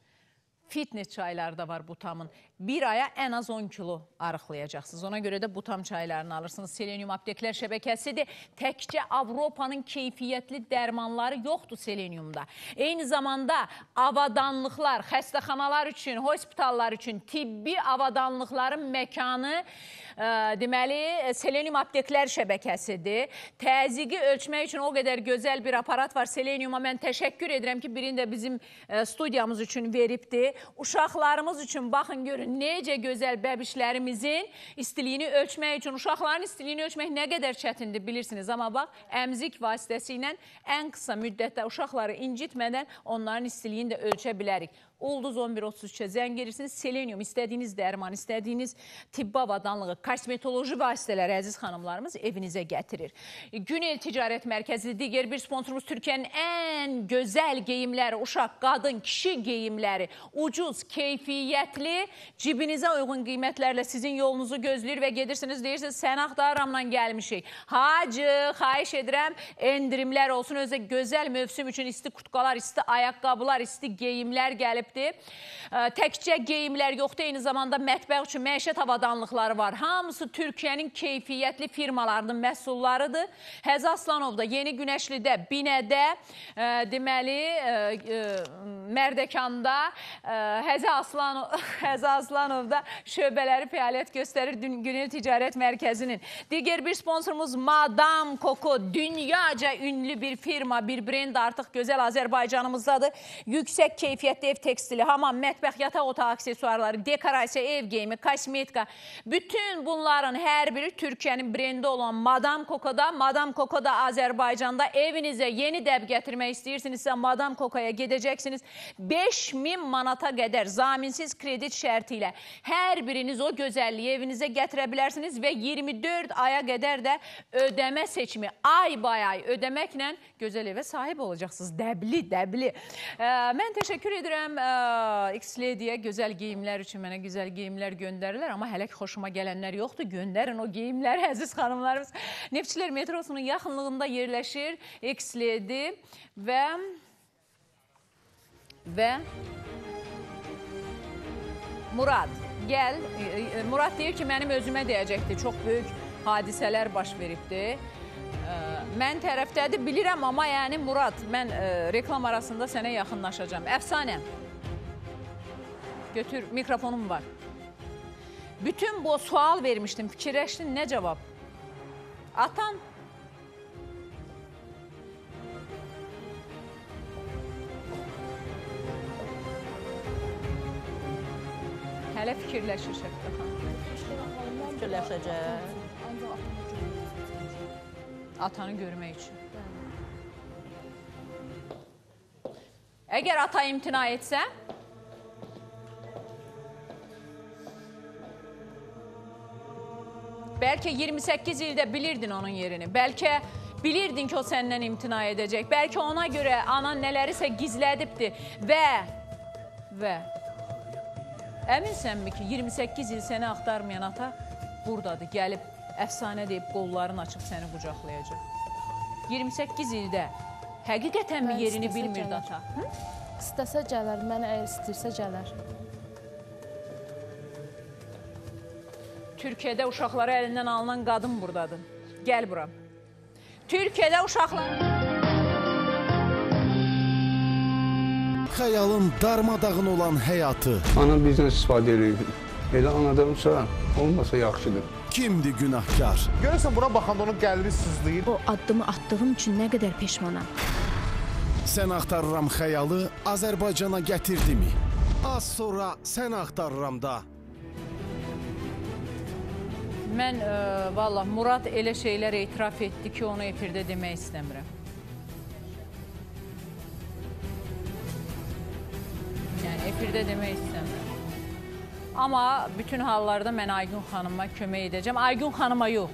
Fitness çayları da var butamın. Bir aya ən az 10 kilo arıqlayacaqsınız. Ona görə də butam çaylarını alırsınız. Selenium apteklər şəbəkəsidir. Təkcə Avropanın keyfiyyətli dərmanları yoxdur seleniumda. Eyni zamanda avadanlıqlar, xəstəxanalar üçün, hospitallar üçün tibbi avadanlıqların məkanı ə, deməli selenium apteklər şəbəkəsidir. Təzyiqi ölçmək üçün o qədər gözəl bir aparat var. Seleniuma mən təşəkkür edirəm ki, birini də bizim ə, studiyamız üçün veribdi. Uşaqlarımız üçün baxın görün necə gözəl bəbişlərimizin istiliyini ölçmək üçün uşaqların istiliyini ölçmək nə qədər çətindir bilirsiniz. Amma bax əmzik vasitəsilə ən qısa müddətdə uşaqları incitmədən onların istiliyini də ölçə bilərik. Ulduz 1133-ə zəng edirsiniz. Selenium istədiyiniz dərman, istədiyiniz tibbi avadanlığı, kosmetoloji vasitələri əziz xanımlarımız evinizə gətirir. Günel Ticarət Mərkəzi digər bir sponsorumuz Türkiyənin ən gözəl geyimləri, uşaq, qadın, kişi geyimləri, ucuz, keyfiyyətli, cibinizə uyğun qiymətlərlə sizin yolunuzu gözləyir və gedirsiniz, deyirsiniz, sən axtaramla gəlmişik. Hacı, xahiş edirəm, endirimlər olsun. Özə gözəl mövsüm üçün isti kutqalar, isti ayaqqabılar, isti geyimlər gəlibdir. Ə, Təkcə geyimlər yoxdur, eyni zamanda mətbəx üçün məişət avadanlıqları var. Hamısı Türkiyənin keyfiyyətli firmalarının məhsullarıdır. Həzə Aslanov da Yeni Günəşlidə, Binədə, deməli, Mərdəkanda, ə, Həzə Aslanov, Həzə Aslanovda şöbələri fəaliyyət göstərir Günel Ticarət Mərkəzinin. Digər bir sponsorumuz Madam Coco, dünyaca ünlü bir firma, bir brend artıq gözəl Azərbaycanımızdadır. Yüksək keyfiyyətli ev tekstili, hamam, mətbəx, yataq otağı aksesuarları, dekorasiya, ev geyimi, kosmetika. Bütün bunların hər biri Türkiyənin brendi olan Madam Coco-da, Madam Coco-da Azərbaycanda evinizə yeni dəb gətirmək istəyirsinizsə Madam Coco-ya gedəcəksiniz. 5000 manata qədər zaminsiz kredit şərti ilə hər biriniz o gözəlliyi evinizə gətirə bilərsiniz və 24 aya qədər də ödəmə seçimi ay bay ay ödəməklə gözəl evə sahib olacaqsınız. Dəbli, dəbli. Mən təşəkkür edirəm X-Lady-yə gözəl geyimlər üçün mənə gözəl geyimlər göndərirlər, amma hələ ki xoşuma gələnlər yoxdur. Göndərin o geyimləri əziz xanımlarımız. Neftçilər metrosunun yaxınlığında yerləşir X-Lady və və Murad, gəl. E, e, Murad deyir ki, mənim özümə deyəcəkdi. Çox böyük hadisələr baş veribdi. E, Mən tərəfdədir, bilirəm, amma yəni Murad, mən reklam arasında sənə yaxınlaşacağam. Əfsanə. Götür, mikrofonum var. Bütün bu sual vermişdim, fikirləşdin, nə cavab? Atan Hələ fikirləşir Şəfqət xanım. Fikirləşəcək. Atanı görmək üçün. Əgər ata imtina etsə, bəlkə 28 ildə bilirdin onun yerini. Bəlkə bilirdin ki, o səndən imtina edəcək. Bəlkə ona görə anan nələrisə gizlədibdi və və Əminsənmi ki, 28 il səni axtarmayan ata buradadır, gəlib əfsanə deyib qollarını açıb səni qucaqlayacaq. 28 ildə həqiqətənmi yerini bilmirdi ata? Hı? İstəsə gələr, mənə istəyirsə gələr. Türkiyədə uşaqları əlindən alınan qadın burdadır. Gəl bura. Türkiyədə uşaqlar Xəyalın darmadağın olan həyatı. Ana bizdən istifadə edir. Elə anadansa olmasa yaxşıdır. Kimdir günahkar? Görürsən buna baxanda onun qəlbi sızlayır. O addımı atdığım üçün nə qədər peşmanam. Sən axtarıram xəyalı Azərbaycana gətirdimi? Az sonra sən axtarıram da. Mən ə, vallah Murad elə şeylər etiraf etdi ki, onu efirdə demək istəmirəm. Yəni efirdə demək istəmirəm. Amma bütün hallarda mən Aygun xanıma kömək edəcəm. Aygun xanıma yox.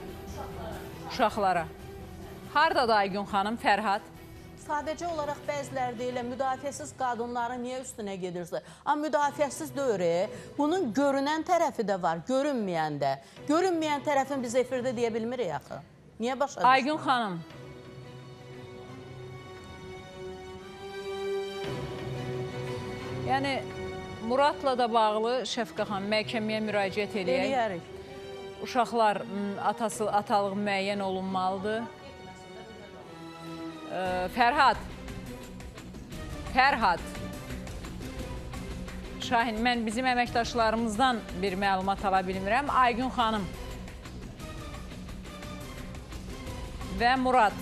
Uşaqlara. Hardadır Aygun xanım? Fərhad. Sadəcə olaraq bəziləri deyirlər, müdafiəsiz qadınların niyə üstünə gedirsə? Amma müdafiəsiz deyil. Bunun görünən tərəfi də var, görünməyən də. Görünməyən tərəfin biz efirdə deyə bilmirik axı. Niyə başa Aygun xanım. Yəni Muradla da bağlı Şəfqə xanım məhkəməyə müraciət eləyək. Eləyərik. Uşaqlar atası atalıq müəyyən olunmalıdır. Ə, Fərhad. Fərhad. Şahin, mən bizim əməkdaşlarımızdan bir məlumat ala bilmirəm. Aygun xanım və Murad.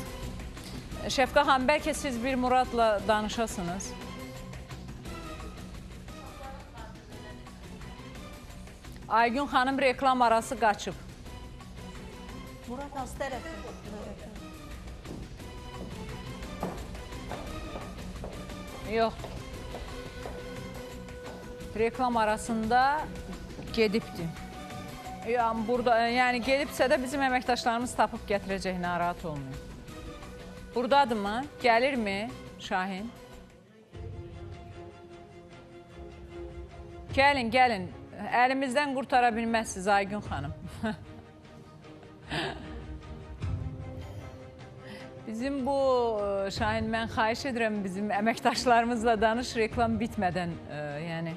Şəfqə xanım, bəlkə siz bir Muradla danışasınız. Aygun xanım reklam arası qaçıb. Murad hansı tərəfdə? Yox. Reklam arasında gedibdi. Yəni burada, yəni gedibsə də bizim əməkdaşlarımız tapıb gətirəcək, narahat olmayın. Buradadırmı? Gəlirmi Şahin? Gəlin, gəlin. Əlimizdən qurtara bilməzsiniz Aygun xanım. Bizim bu e, Şahin mən xahiş edirəm bizim əməkdaşlarımızla danış reklam bitmədən, ə, yəni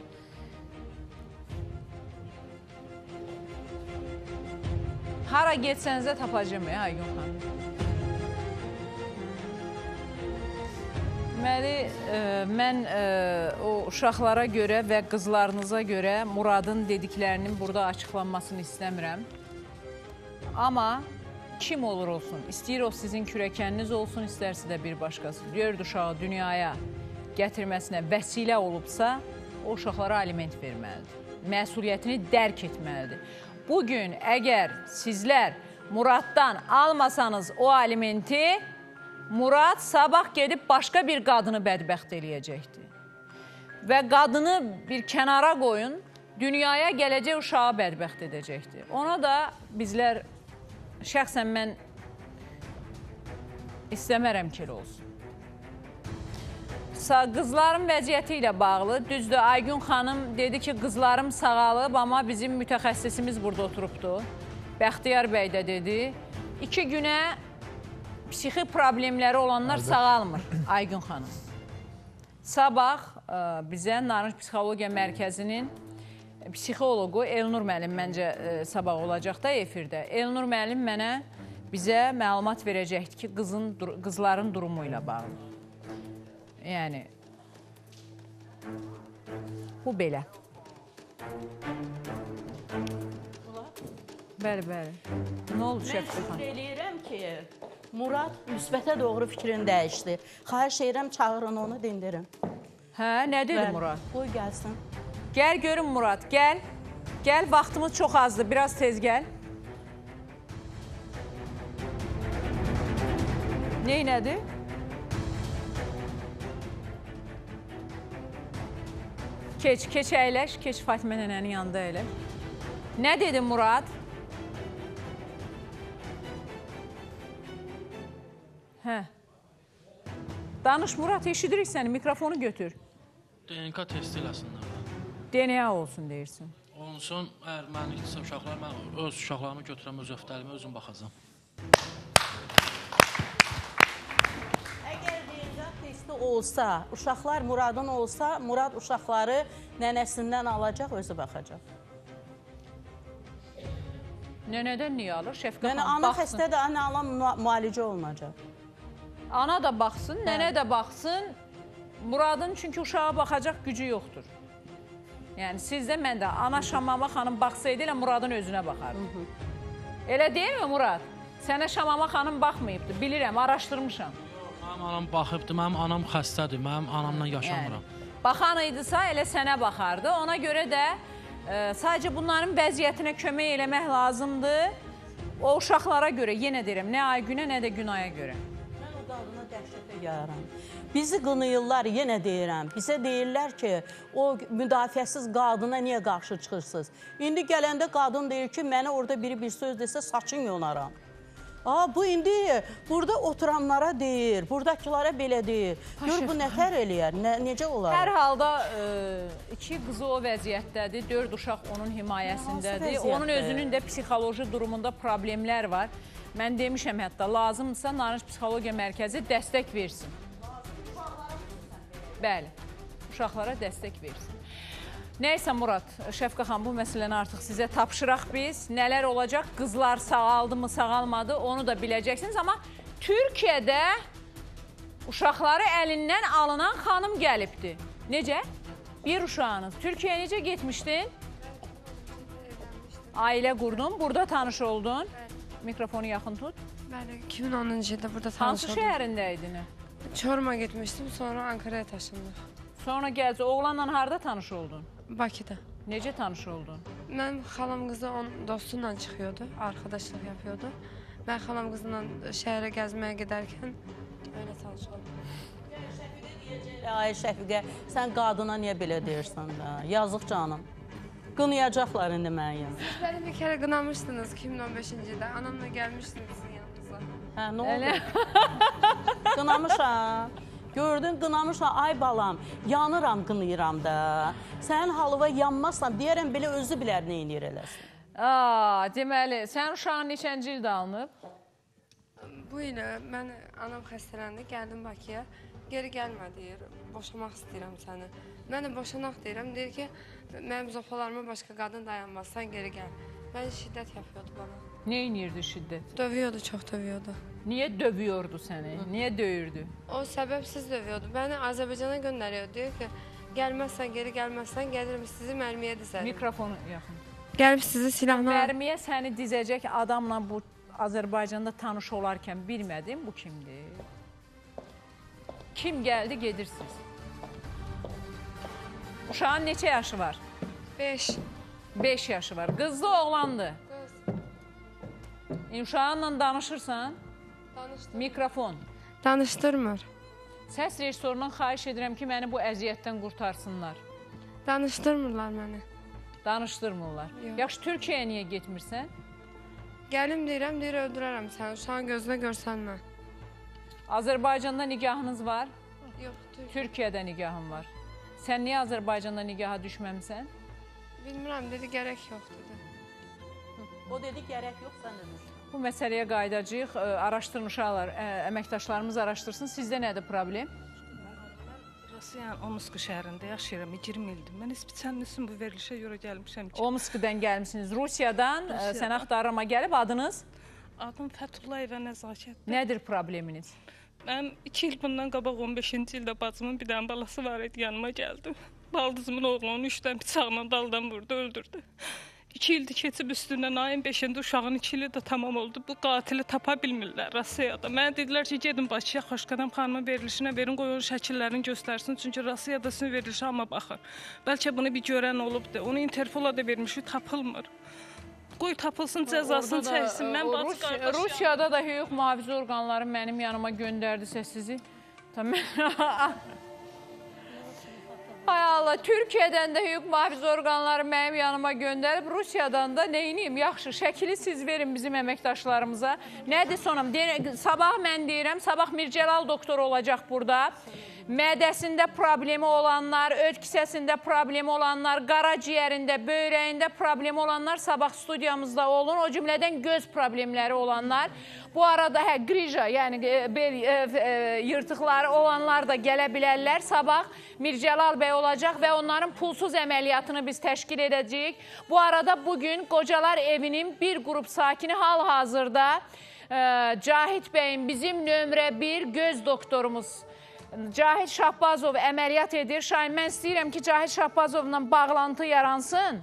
Hara getsəniz də tapacağam ya Aygun xanım. Deməli, ə, mən ə, o uşaqlara görə və qızlarınıza görə Muradın dediklərinin burada açıqlanmasını istəmirəm. Amma kim olur olsun, istəyir o sizin kürəkəniniz olsun, istərsə də bir başqası. Dörd uşağı dünyaya gətirməsinə vəsilə olubsa, o uşaqlara aliment verməlidir. Məsuliyyətini dərk etməlidir. Bugün əgər sizlər Muraddan almasanız o alimenti, Murad sabah gedib başqa bir qadını bədbəxt eləyəcəkdir. Və qadını bir kənara qoyun, dünyaya gələcək uşağı bədbəxt edəcəkdir. Ona da bizlər, şəxsən mən istəmərəm ki, elə olsun. Qızların vəziyyəti ilə bağlı, düzdür, Aygun xanım dedi ki, qızlarım sağalıb, amma bizim mütəxəssisimiz burada oturubdu. Bəxtiyar bəy də dedi, iki günə psixi problemləri olanlar sağalmır Aygun xanım. Sabah ə, bizə Narınc Psixologiya Mərkəzinin psixoloqu Elnur müəllim məncə ə, sabah olacaq da efirdə. Elnur müəllim mənə bizə məlumat verəcəkdir ki, qızın qızların durumu ilə bağlı. Yəni bu belə. Bəli, bəli. Nə oldu Mən Şəfqə xanım? eləyirəm ki, Murad müsbətə doğru fikrini dəyişdi. Xahiş edirəm çağırın onu dindirin. Hə, nə dedi Murad? Qoy gəlsin. Gəl görün Murad, gəl. Gəl, vaxtımız çox azdır, biraz tez gəl. Neynədi? Keç, keç əyləş, keç Fatimə nənənin yanında əyləş. Nə dedi Murad? Hə. Danış Murad, eşidirik səni, mikrofonu götür. DNK testi eləsinlər. DNA olsun deyirsin. Olsun, əgər mən ikisə uşaqlar, mən öz uşaqlarımı götürəm öz öftəlimə özüm baxacam. olsa, uşaqlar Muradın olsa, Murad uşaqları nənəsindən alacaq, özü baxacaq. Nənədən niyə alır? Şəfqət Yəni xanım ana baxsın. xəstədir, ana alan müalicə olunacaq. Ana da baxsın, nənə də baxsın. Muradın çünki uşağa baxacaq gücü yoxdur. Yəni sizdə mən də ana Şamama xanım baxsaydı elə Muradın özünə baxardı. Elə deyilmi Murad? Sənə Şamama xanım baxmayıbdı. Bilirəm, araşdırmışam. Mənim anam baxıbdı, mənim anam xəstədir, mənim anamla yaşamıram. Baxan idisə elə sənə baxardı. Ona görə də e, sadəcə bunların vəziyyətinə kömək eləmək lazımdır. O uşaqlara görə, yenə deyirəm, nə Aygünə, nə də Günaya görə. Mən o qadına dəhşətə yaram. Bizi qınayırlar, yenə deyirəm. Bizə deyirlər ki, o müdafiəsiz qadına niyə qarşı çıxırsınız? İndi gələndə qadın deyir ki, mənə orada biri bir söz desə saçın yonaram. Aa, bu indi burada oturanlara deyir, buradakılara belə deyir. Gör bu nətər eləyər, nə, necə olar? Hər halda e, iki qızı o vəziyyətdədir, dörd uşaq onun himayəsindədir. Onun özünün də psixoloji durumunda problemlər var. Mən demişəm hətta lazımdırsa Narınc Psixologiya Mərkəzi dəstək versin. Bəli, uşaqlara dəstək versin. Nəysə Murad, Şəfqə xan, bu məsələni artıq sizə tapşıraq biz. Nələr olacaq? Qızlar sağaldı mı, sağalmadı, onu da biləcəksiniz. Amma Türkiyədə uşaqları əlindən alınan xanım gəlibdi. Necə? Bir uşağınız. Türkiyəyə necə getmişdin? Ailə qurdun, burada tanış oldun. Mikrofonu yaxın tut. Bəli, 2010-cu ildə burada tanış Hansı oldum. şəhərindəydin? Çoruma getmişdim, sonra Ankara'ya taşındım. Sonra gəlcə oğlanla harda tanış oldun? Bakıda. Necə tanış oldun? Mənim xalam qızı onun dostuyla çıxıyordu, arkadaşlıq yapıyordu. Ben xalam qızla şəhərə gəzməyə gedərkən öyle tanış oldum. Ay Şəfiqə, sən qadına niyə belə deyirsən də? Yazıq canım. Qınayacaqlar indi məni. Siz beni bir kere qınamışdınız 2015-ci ildə. Anamla yanınıza. Hə, nə oldu? Qınamışam. Gördün, qınamışam. Ay balam, yanıram, qınayıram da. Sənin halıva yanmazsan, deyərəm belə özü bilər nə edir eləsin. Aa, deməli, sən uşağın neçənci ildə alınıb? Bu il mən anam xəstələndi, gəldim Bakıya. Geri gəlmə deyir, boşamaq istəyirəm səni. Mən də boşanaq deyirəm, deyir ki, mənim zopalarıma başqa qadın dayanmaz, sən geri gəl. Mən şiddət yapıyordu bana. Nə inirdi şiddət? Dövüyordu, çox dövüyordu. Niyə dövüyordu səni? Niyə döyürdü? O səbəbsiz dövüyordu. Bəni Azərbaycana göndəriyordu. Deyir ki, gəlməzsən, geri gəlməzsən, gəlirim sizi mərmiyə dizərim. Mikrofonu yaxın. Gəlib sizi silahla... Mərmiyə səni dizəcək adamla bu Azərbaycanda tanış olarkən bilmədim bu kimdir? Kim gəldi gedirsiniz? Uşağın neçə yaşı var? 5. 5 yaşı var. Qızlı oğlandı. Qız. Uşağınla danışırsan? Danışdım. Mikrofon. Danışdırmır. Səs rejissorundan xahiş edirəm ki, məni bu əziyyətdən qurtarsınlar. Danışdırmırlar məni. Danışdırmırlar. Yox. Yaxşı, Türkiyəyə niyə getmirsən? Gəlim deyirəm, deyir öldürərəm səni. Uşağın gözünə görsənmə. Azərbaycanda nikahınız var? Yox, Türk. Türkiyədə nikahın var. Sən niyə Azərbaycanda nikaha düşməmisən? Bilmirəm, dedi gərək yox dedi. O dedi gərək yox, sən düş. Bu məsələyə qayıdacağıq. Ə, Araşdırın uşaqlar, ə, əməkdaşlarımız araşdırsın. Sizdə nədir problem? Rusiyanın Omsk şəhərində yaşayıram 20 ildir. Mən spesialni üçün bu verilişə görə gəlmişəm ki. Omskdan gəlmisiniz. Rusiyadan, ə, Rusiyadan. səni axtarıma gəlib adınız? Adım Fətullayeva Nəzakətdir. Nədir probleminiz? Mənim 2 il bundan qabaq 15-ci ildə bacımın bir dənə balası var idi, yanıma gəldi. Baldızımın oğlunu 3-dən bıçaqla daldan vurdu, öldürdü. 2 ildir keçib üstündən ayın 5-də uşağın 2 ili də tamam oldu. Bu qatili tapa bilmirlər Rusiyada. Mənə dedilər ki, gedin Bakıya Xoşqədəm xanımın verilişinə verin, qoy onun şəkillərini göstərsin. Çünki Rusiyada sizin verilişə amma baxır. Bəlkə bunu bir görən olubdu. Onu Interpola da vermişik, tapılmır. Qoy tapılsın, cəzasını çəksin. Mən o bacı Rusiya- qardaşıyam. Rusiyada da hüquq mühafizə orqanları mənim yanıma göndərdisə sizi. Tamam. Hay Allah, Türkiyədən də hüquq mühafizə orqanları mənim yanıma göndərib, Rusiyadan da neyniyim? Yaxşı, şəkili siz verin bizim əməkdaşlarımıza. Nədir sonum? Sabah mən deyirəm, sabah Mircəlal doktor olacaq burada. Mədəsində problemi olanlar, öd kisəsində problemi olanlar, qaraciyərində, böyrəyində problemi olanlar sabah studiyamızda olun. O cümlədən göz problemləri olanlar. Bu arada hə qrija, yəni e, bel e, e, yırtıqları olanlar da gələ bilərlər. Sabah Mircəlal bəy olacaq və onların pulsuz əməliyyatını biz təşkil edəcəyik. Bu arada bugün Qocalar evinin bir qrup sakini hal-hazırda Cahit bəyin bizim nömrə 1 göz doktorumuz Cahit Şahbazov əməliyyat edir. Şahin, mən istəyirəm ki, Cahit Şahbazovla bağlantı yaransın.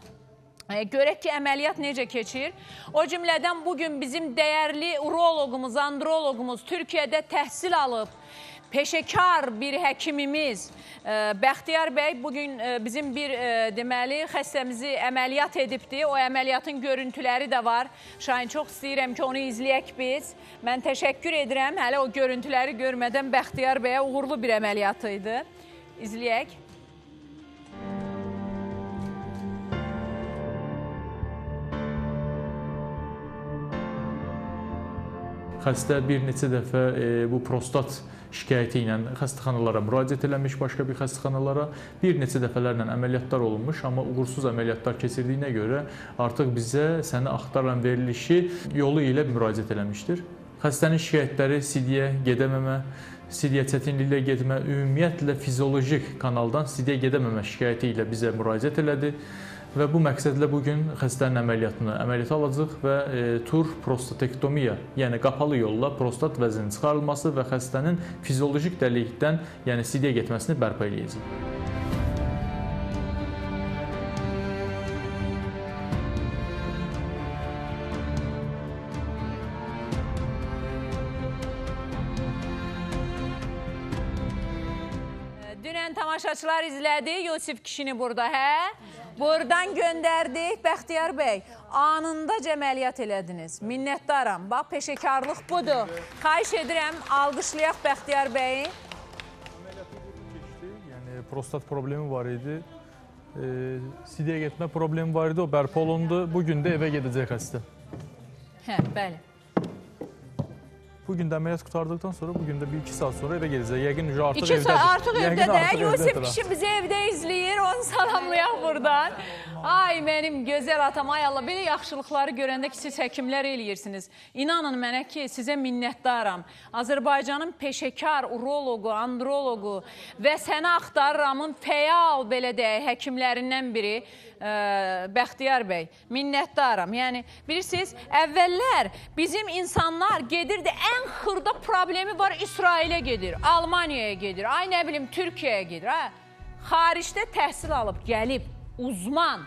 E, Görək ki, əməliyyat necə keçir. O cümlədən bugün bizim dəyərli uroloqumuz, androloqumuz Türkiyədə təhsil alıb, peşəkar bir həkimimiz e, Bəxtiyar bəy bugün e, bizim bir e, deməli xəstəmizi əməliyyat edibdi. O əməliyyatın görüntüləri də var. Şahin çox istəyirəm ki, onu izləyək biz. Mən təşəkkür edirəm. Hələ o görüntüləri görmədən Bəxtiyar bəyə uğurlu bir əməliyyat idi. İzləyək. Xəstə bir neçə dəfə e, bu prostat şikayəti ilə xəstəxanalara müraciət eləmiş, başqa bir xəstəxanalara bir neçə dəfələrlə əməliyyatlar olunmuş, amma uğursuz əməliyyatlar keçirdiyinə görə artıq bizə səni axtaran verilişi yolu ilə müraciət eləmişdir. Xəstənin şikayətləri sidiyə gedəməmə, sidiyə çətinliklə getmə, ümumiyyətlə fiziolojik kanaldan sidiyə gedəməmə şikayəti ilə bizə müraciət elədi. Və bu məqsədlə bu gün xəstənin əməliyyatını əməliyyata alacağıq və e, tur prostatektomiya, yəni qapalı yolla prostat vəzinin çıxarılması və xəstənin fiziolojik dəlikdən, yəni sidiyə getməsini bərpa eləyəcəyik. Dünən tamaşaçılar izlədi Yusif kişini burada, hə? Buradan göndərdik Bəxtiyar bəy. Anında əməliyyat elədiniz. Minnətdaram. Bax, peşəkarlıq budur. Xahiş edirəm, alqışlayaq Bəxtiyar bəyi. Yəni prostat problemi var idi. E, sidiyə getmə problemi var idi, o bərpa olundu. Bu gün də evə gedəcək xəstə. Hə, bəli. Bugün də əməliyyat qurtardıqdan sonra bugün də 1-2 saat sonra evə gələcək. Yəqin artıq evdədir. 2 saat artıq evdədir. Yəqin artıq Yusif kişi bizi evdə izləyir. Onu salamlayaq buradan. Ay mənim gözəl atam, ay Allah, belə yaxşılıqları görəndə ki, siz həkimlər eləyirsiniz. İnanın mənə ki, sizə minnətdaram. Azərbaycanın peşəkar uroloqu, androloqu və səni axtarıramın fəyal belə deyək həkimlərindən biri. Bəxtiyar bəy. Minnətdaram. Yəni bilirsiniz, əvvəllər bizim insanlar gedirdi ən xırda problemi var İsrailə gedir, Almaniyaya gedir, ay nə bilim Türkiyəyə gedir. Hə? Xaricdə təhsil alıb gəlib uzman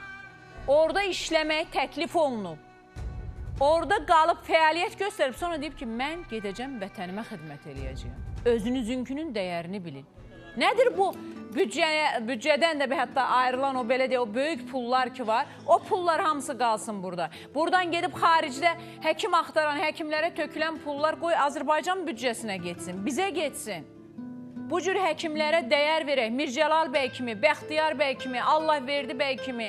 orada işləmək təklif olunub. Orada qalıb fəaliyyət göstərib sonra deyib ki, mən gedəcəm vətənimə xidmət eləyəcəyəm. Özünüzünkünün dəyərini bilin. Nədir bu büdcəyə, büdcədən də hətta ayrılan o belə deyə o böyük pullar ki var, o pullar hamısı qalsın burada. Buradan gedib xaricdə həkim axtaran həkimlərə tökülən pullar qoy Azərbaycan büdcəsinə getsin, bizə getsin. Bu cür həkimlərə dəyər verək. Mircəlal bəy kimi, Bəxtiyar bəy kimi, Allah verdi bəy kimi,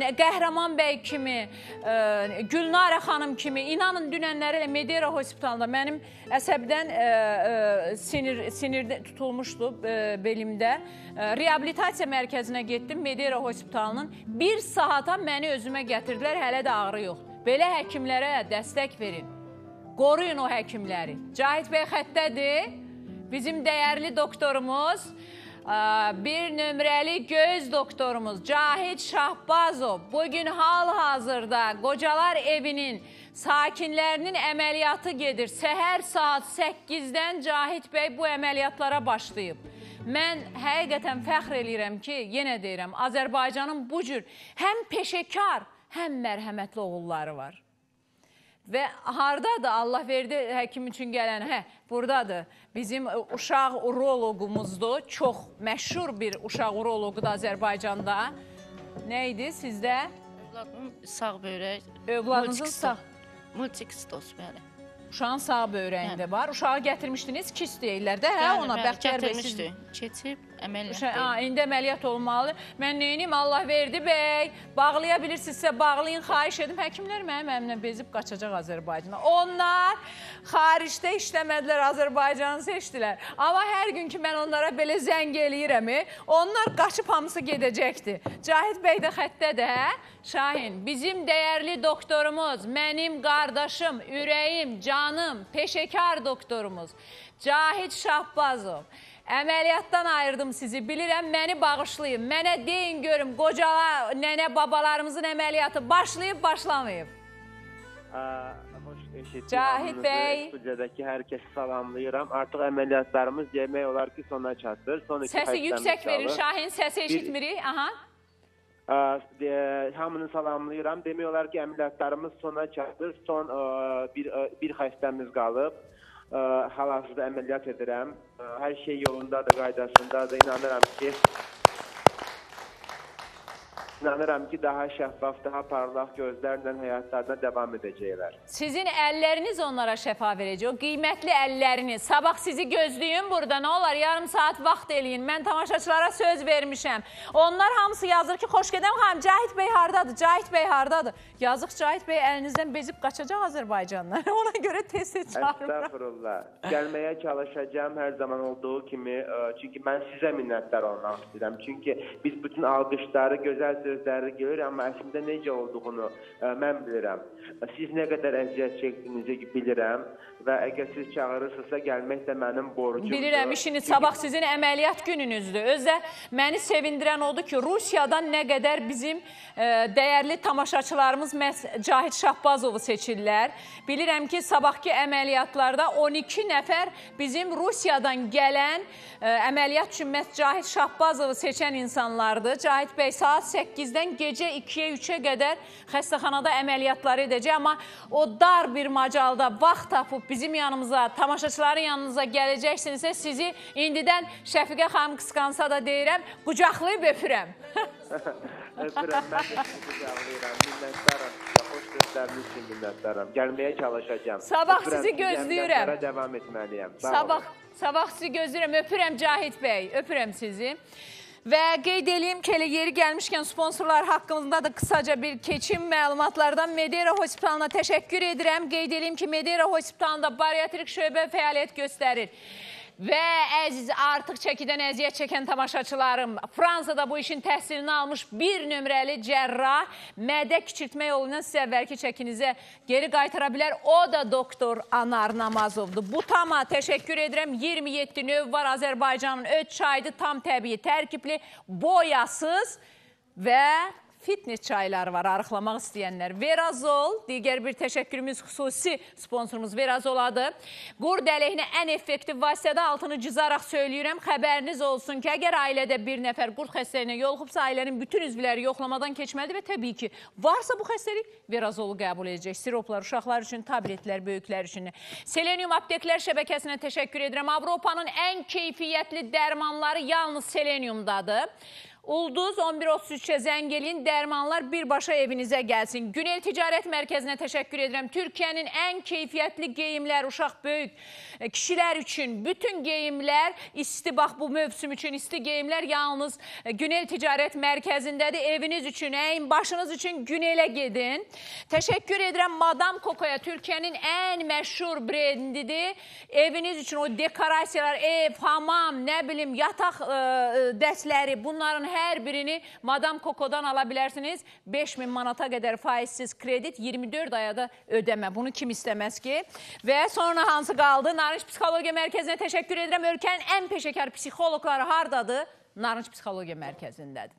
nə- Qəhrəman bəy kimi, ə, Gülnarə xanım kimi. İnanın dünənləri Medera hospitalında mənim əsəbdən ə, sinir sinirdə tutulmuşdu belimdə. Reabilitasiya mərkəzinə getdim Medera hospitalının. 1 saata məni özümə gətirdilər, hələ də ağrı yox. Belə həkimlərə dəstək verin. Qoruyun o həkimləri. Cahit bəy xəttədir. Bizim dəyərli doktorumuz, ə, bir nömrəli göz doktorumuz Cahit Şahbazov bugün hal-hazırda Qocalar evinin sakinlərinin əməliyyatı gedir. Səhər saat 8-dən Cahit bəy bu əməliyyatlara başlayıb. Mən həqiqətən fəxr eləyirəm ki, yenə deyirəm, Azərbaycanın bu cür həm peşəkar, həm mərhəmətli oğulları var. Və hardadır Allah verdi həkim üçün gələn? Hə, burdadır. Bizim ə, uşaq uroloqumuzdur. Çox məşhur bir uşaq uroloqudur Azərbaycanda. Nə idi sizdə? Övladımın sağ böyrək. Övladınızın sağ. Multikistos, bəli. Uşağın sağ böyrəyində var. Uşağı gətirmişdiniz, kist deyirlər də, hə, ona Bəxtiyar bəy siz. Keçib, Əməliyyat deyil. ha, indi əməliyyat olmalı. Mən neynim Allah verdi bəy. Bağlaya bilirsinizsə bağlayın, xahiş edim. Həkimlər mənim əlimlə bezib qaçacaq Azərbaycana. Onlar xaricdə işləmədilər, Azərbaycanı seçdilər. Amma hər gün ki mən onlara belə zəng eləyirəm, onlar qaçıb hamısı gedəcəkdi. Cahid bəy də xəttədir, hə? Şahin, bizim dəyərli doktorumuz, mənim qardaşım, ürəyim, canım, peşəkar doktorumuz Cahid Şahbazov. Əməliyyatdan ayırdım sizi, bilirəm, məni bağışlayın. Mənə deyin görüm, qocalar, nənə, babalarımızın əməliyyatı başlayıb, başlamayıb. Hoş eşitdim. Cahit hamınızı, Bey. Studiyadakı herkesi salamlayıram. Artıq əməliyyatlarımız yemək olar ki sona çatır. Son Səsi yüksək verin. Şahin, səsi eşitmirik. Aha. Ə, de- Hamını salamlayıram. Demək olar ki əməliyyatlarımız sona çatır. Son ə, bir ə, bir xəstəmiz qalıb. Hal-hazırda əməliyyat edirəm. Ə, Hər şey yolundadır, qaydasındadır. İnanıram ki İnanıram ki daha şəffaf, daha parlaq gözlərlə həyatlarına davam edəcəklər. Sizin əlləriniz onlara şəfa verəcək. O qiymətli əlləriniz. Sabah sizi gözləyim burada. Nə olar? Yarım saat vaxt eləyin. Mən tamaşaçılara söz vermişəm. Onlar hamısı yazır ki, xoş gedəm xanım. Cahit bəy hardadır? Cahit bəy hardadır? Yazıq Cahit bəy əlinizdən bezib qaçacaq Azərbaycandan. Ona görə tez-tez çağırıram. Estağfurullah. Gəlməyə çalışacağam hər zaman olduğu kimi. Ə, Çünki mən sizə minnətdar olmaq istəyirəm. Çünki biz bütün alqışları, gözəl sözləri görürük, amma əslində necə olduğunu ə, mən bilirəm. Siz nə qədər əziyyət çəkdiyinizi bilirəm və əgər siz çağırırsınızsa gəlmək də mənim borcumdur. Bilirəm, işiniz sabah sizin əməliyyat gününüzdür. Özdə məni sevindirən odur ki, Rusiyadan nə qədər bizim e, dəyərli tamaşaçılarımız məhz Cahid Şahbazovu seçirlər. Bilirəm ki, sabahki əməliyyatlarda 12 nəfər bizim Rusiyadan gələn e, əməliyyat üçün məhz Cahid Şahbazovu seçən insanlardır. Cahid bəy saat 8-dən gecə 2-yə 3-ə qədər xəstəxanada əməliyyatları edəcək, amma o dar bir macalda vaxt tapıb bizim yanımıza, tamaşaçıların yanınıza gələcəksinizsə sizi indidən Şəfiqə xanım qısqansa da deyirəm, qucaqlayıb öpürəm. Öpürəm, mən də sizi qucaqlayıram. Minnətdaram. Xoş sözləriniz üçün minnətdaram. Gəlməyə çalışacağam. Sabah Öpürəm, sizi gözləyirəm. davam etməliyəm. Sabah, sabah sizi gözləyirəm. Öpürəm Cahid bəy, öpürəm sizi. Və qeyd edeyim ki, elə yeri gəlmişkən sponsorlar haqqında da qısaca bir keçim məlumatlardan Medera Hospitalına təşəkkür edirəm. Qeyd edeyim ki, Medera Hospitalında bariatrik şöbə fəaliyyət göstərir. Və əziz artıq çəkidən əziyyət çəkən tamaşaçılarım, Fransada bu işin təhsilini almış bir nömrəli cərrah mədə kiçiltmə yolu ilə sizə əvvəlki çəkinizə geri qaytara bilər. O da doktor Anar Namazovdur. Butama təşəkkür edirəm. 27 növ var Azərbaycanın öt çaydı, tam təbii, tərkibli, boyasız və fitness çayları var arıqlamaq istəyənlər. Verazol, digər bir təşəkkürümüz xüsusi sponsorumuz Verazoladır. Qurd əleyhinə ən effektiv vasitədə altını cızaraq söyləyirəm. Xəbəriniz olsun ki, əgər ailədə bir nəfər qurd xəstəliyinə yoluxubsa, ailənin bütün üzvləri yoxlamadan keçməlidir və təbii ki, varsa bu xəstəlik Verazolu qəbul edəcək. Siroplar uşaqlar üçün, tabletlər böyüklər üçün. Selenium apteklər şəbəkəsinə təşəkkür edirəm. Avropanın ən keyfiyyətli dərmanları yalnız Seleniumdadır. Ulduz 1133-ə zəng eləyin, dərmanlar birbaşa evinizə gəlsin. Günel Ticarət Mərkəzinə təşəkkür edirəm. Türkiyənin ən keyfiyyətli geyimlər, uşaq böyük e, kişilər üçün bütün geyimlər isti bax bu mövsüm üçün isti geyimlər yalnız e, Günel Ticarət Mərkəzindədir. Eviniz üçün, əyin başınız üçün Günelə gedin. Təşəkkür edirəm Madam Kokoya, Türkiyənin ən məşhur brendidir. Eviniz üçün o dekorasiyalar, ev, hamam, nə bilim, yataq ə, dəstləri bunların hər birini Madam Kokodan ala bilərsiniz. 5000 manata qədər faizsiz kredit, 24 ayada ödəmə. Bunu kim istəməz ki? Və sonra hansı qaldı? Narınc Psixologiya Mərkəzinə təşəkkür edirəm. Ölkənin ən peşəkar psixoloqları hardadır? Narınc Psixologiya Mərkəzindədir.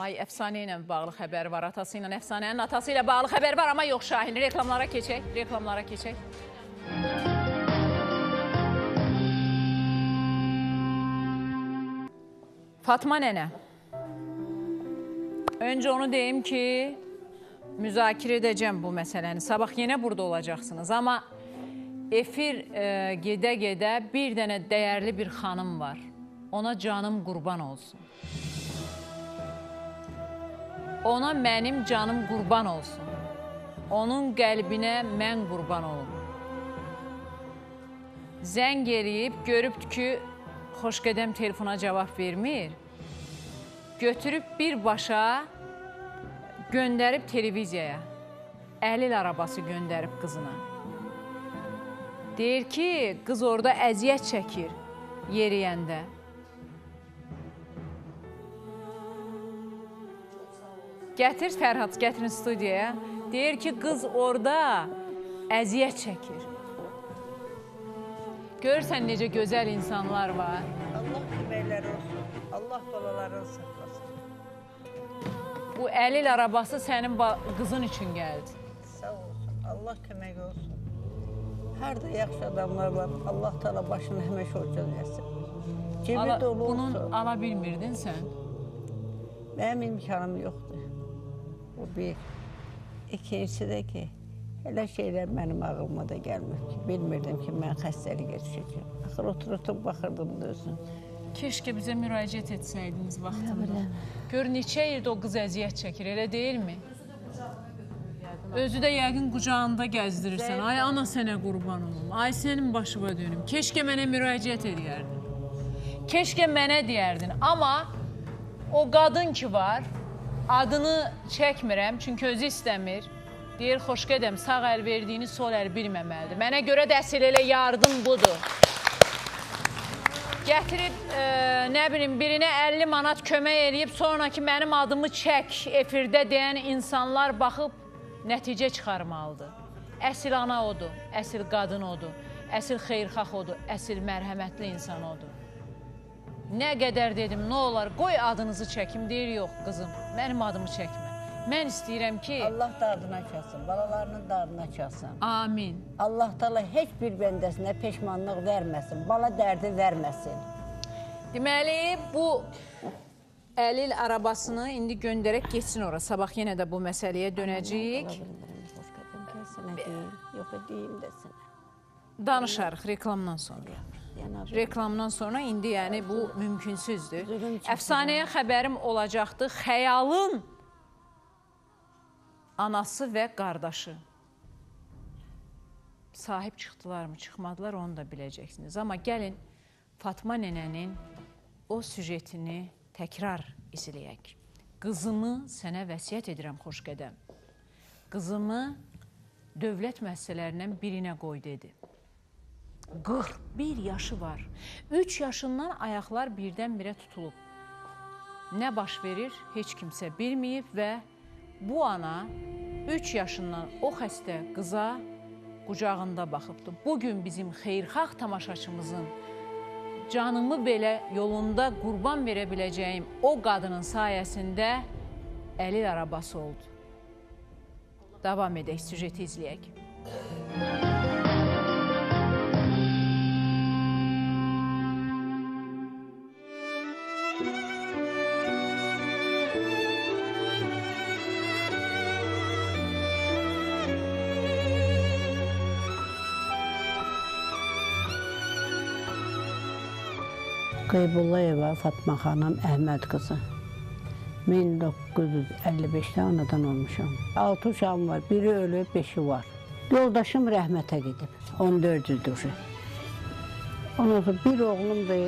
Ay, əfsanə ilə bağlı xəbər var. Atası ilə, əfsanənin atası ilə bağlı xəbər var. Amma yox, Şahin. Reklamlara keçək. Reklamlara keçək. Fatma nənə. Öncə onu deyim ki, müzakirə edəcəm bu məsələni. Sabah yenə burada olacaqsınız. Amma efir e, gedə-gedə bir dənə dəyərli bir xanım var. Ona canım qurban olsun. Ona mənim canım qurban olsun. Onun qəlbinə mən qurban olum. Zəng eləyib, görübdür ki, Xoşqədəm telefona cavab vermir. Götürüb birbaşa göndərib televiziyaya. Əlil arabası göndərib qızına. Deyir ki, qız orada əziyyət çəkir yeriyəndə. Gətir Fərhad, gətirin studiyaya. Deyir ki, qız orada əziyyət çəkir. Görürsən necə gözəl insanlar var. Allah köməkləri olsun. Allah balalarını Bu əlil arabası sənin qızın üçün gəldi. Sağ olsun. Allah kömək olsun. Harda yaxşı adamlar var. Allah təala başını həmişə etsin. Cebi Ala, dolu bunun olsun. ala bilmirdin sən. Mənim imkanım yoxdur. Bu bir. İkincisi də ki, elə şeylər mənim ağlıma da gəlmir ki, bilmirdim ki, mən xəstəliyə düşəcəm. Axır oturub baxırdım da özüm. Keşke bizə müraciət etsəydiniz vaxtında. Gör neçə ildir o qız əziyyət çəkir, elə deyilmi? Özü də yəqin qucağında gəzdirirsən. Ay ana sənə qurban olum. Ay sənin başıma dönüm. Keşke mənə müraciət edərdin. Keşke mənə deyərdin. Amma o qadın ki var, adını çəkmirəm, çünki özü istəmir. Deyir, xoş qədəm, sağ əl verdiyini sol əl bilməməlidir. Mənə görə də əsl elə yardım budur. Gətirib, e, nə bilim, birinə 50 manat kömək eləyib, sonraki mənim adımı çək, efirdə deyən insanlar baxıb nəticə çıxarmalıdır. Əsl ana odur, əsl qadın odur, əsl xeyrxax odur, əsl mərhəmətli insan odur. Nə qədər dedim, nə olar, qoy adınızı çəkim, deyir, yox qızım, mənim adımı çəkmə. Mən istəyirəm ki... Allah dardına çalsın, balalarının dardına çalsın. Amin. Allah Taala heç bir bəndəsinə peşmanlıq verməsin, bala dərdi verməsin. Deməli, bu əlil arabasını indi göndərək getsin ora. Sabah yenə də bu məsələyə dönəcəyik. Yox deyim də sənə. Danışarıq reklamdan sonra. Reklamdan sonra indi yəni bu mümkünsüzdür. Əfsanəyə xəbərim olacaqdı. Xəyalın anası və qardaşı. Sahib çıxdılarmı, çıxmadılar onu da biləcəksiniz. Amma gəlin Fatma nənənin o süjetini təkrar izləyək. Qızımı sənə vəsiyyət edirəm xoşqədəm. Qızımı dövlət müəssisələrindən birinə qoy dedi. 41 yaşı var. 3 yaşından ayaqlar birdən-birə tutulub. Nə baş verir, heç kimsə bilməyib və bu ana 3 yaşından o xəstə qıza qucağında baxıbdı. Bugün bizim xeyrxax tamaşaçımızın canımı belə yolunda qurban verə biləcəyim o qadının sayəsində əlil arabası oldu. Davam edək, süjeti izləyək. Qeybullayeva Fatma xanım Əhməd qızı. 1955-də anadan olmuşam. 6 uşağım var, biri ölüb, 5-i var. Yoldaşım rəhmətə gedib, 14 ildir. Ondan sonra bir oğlum da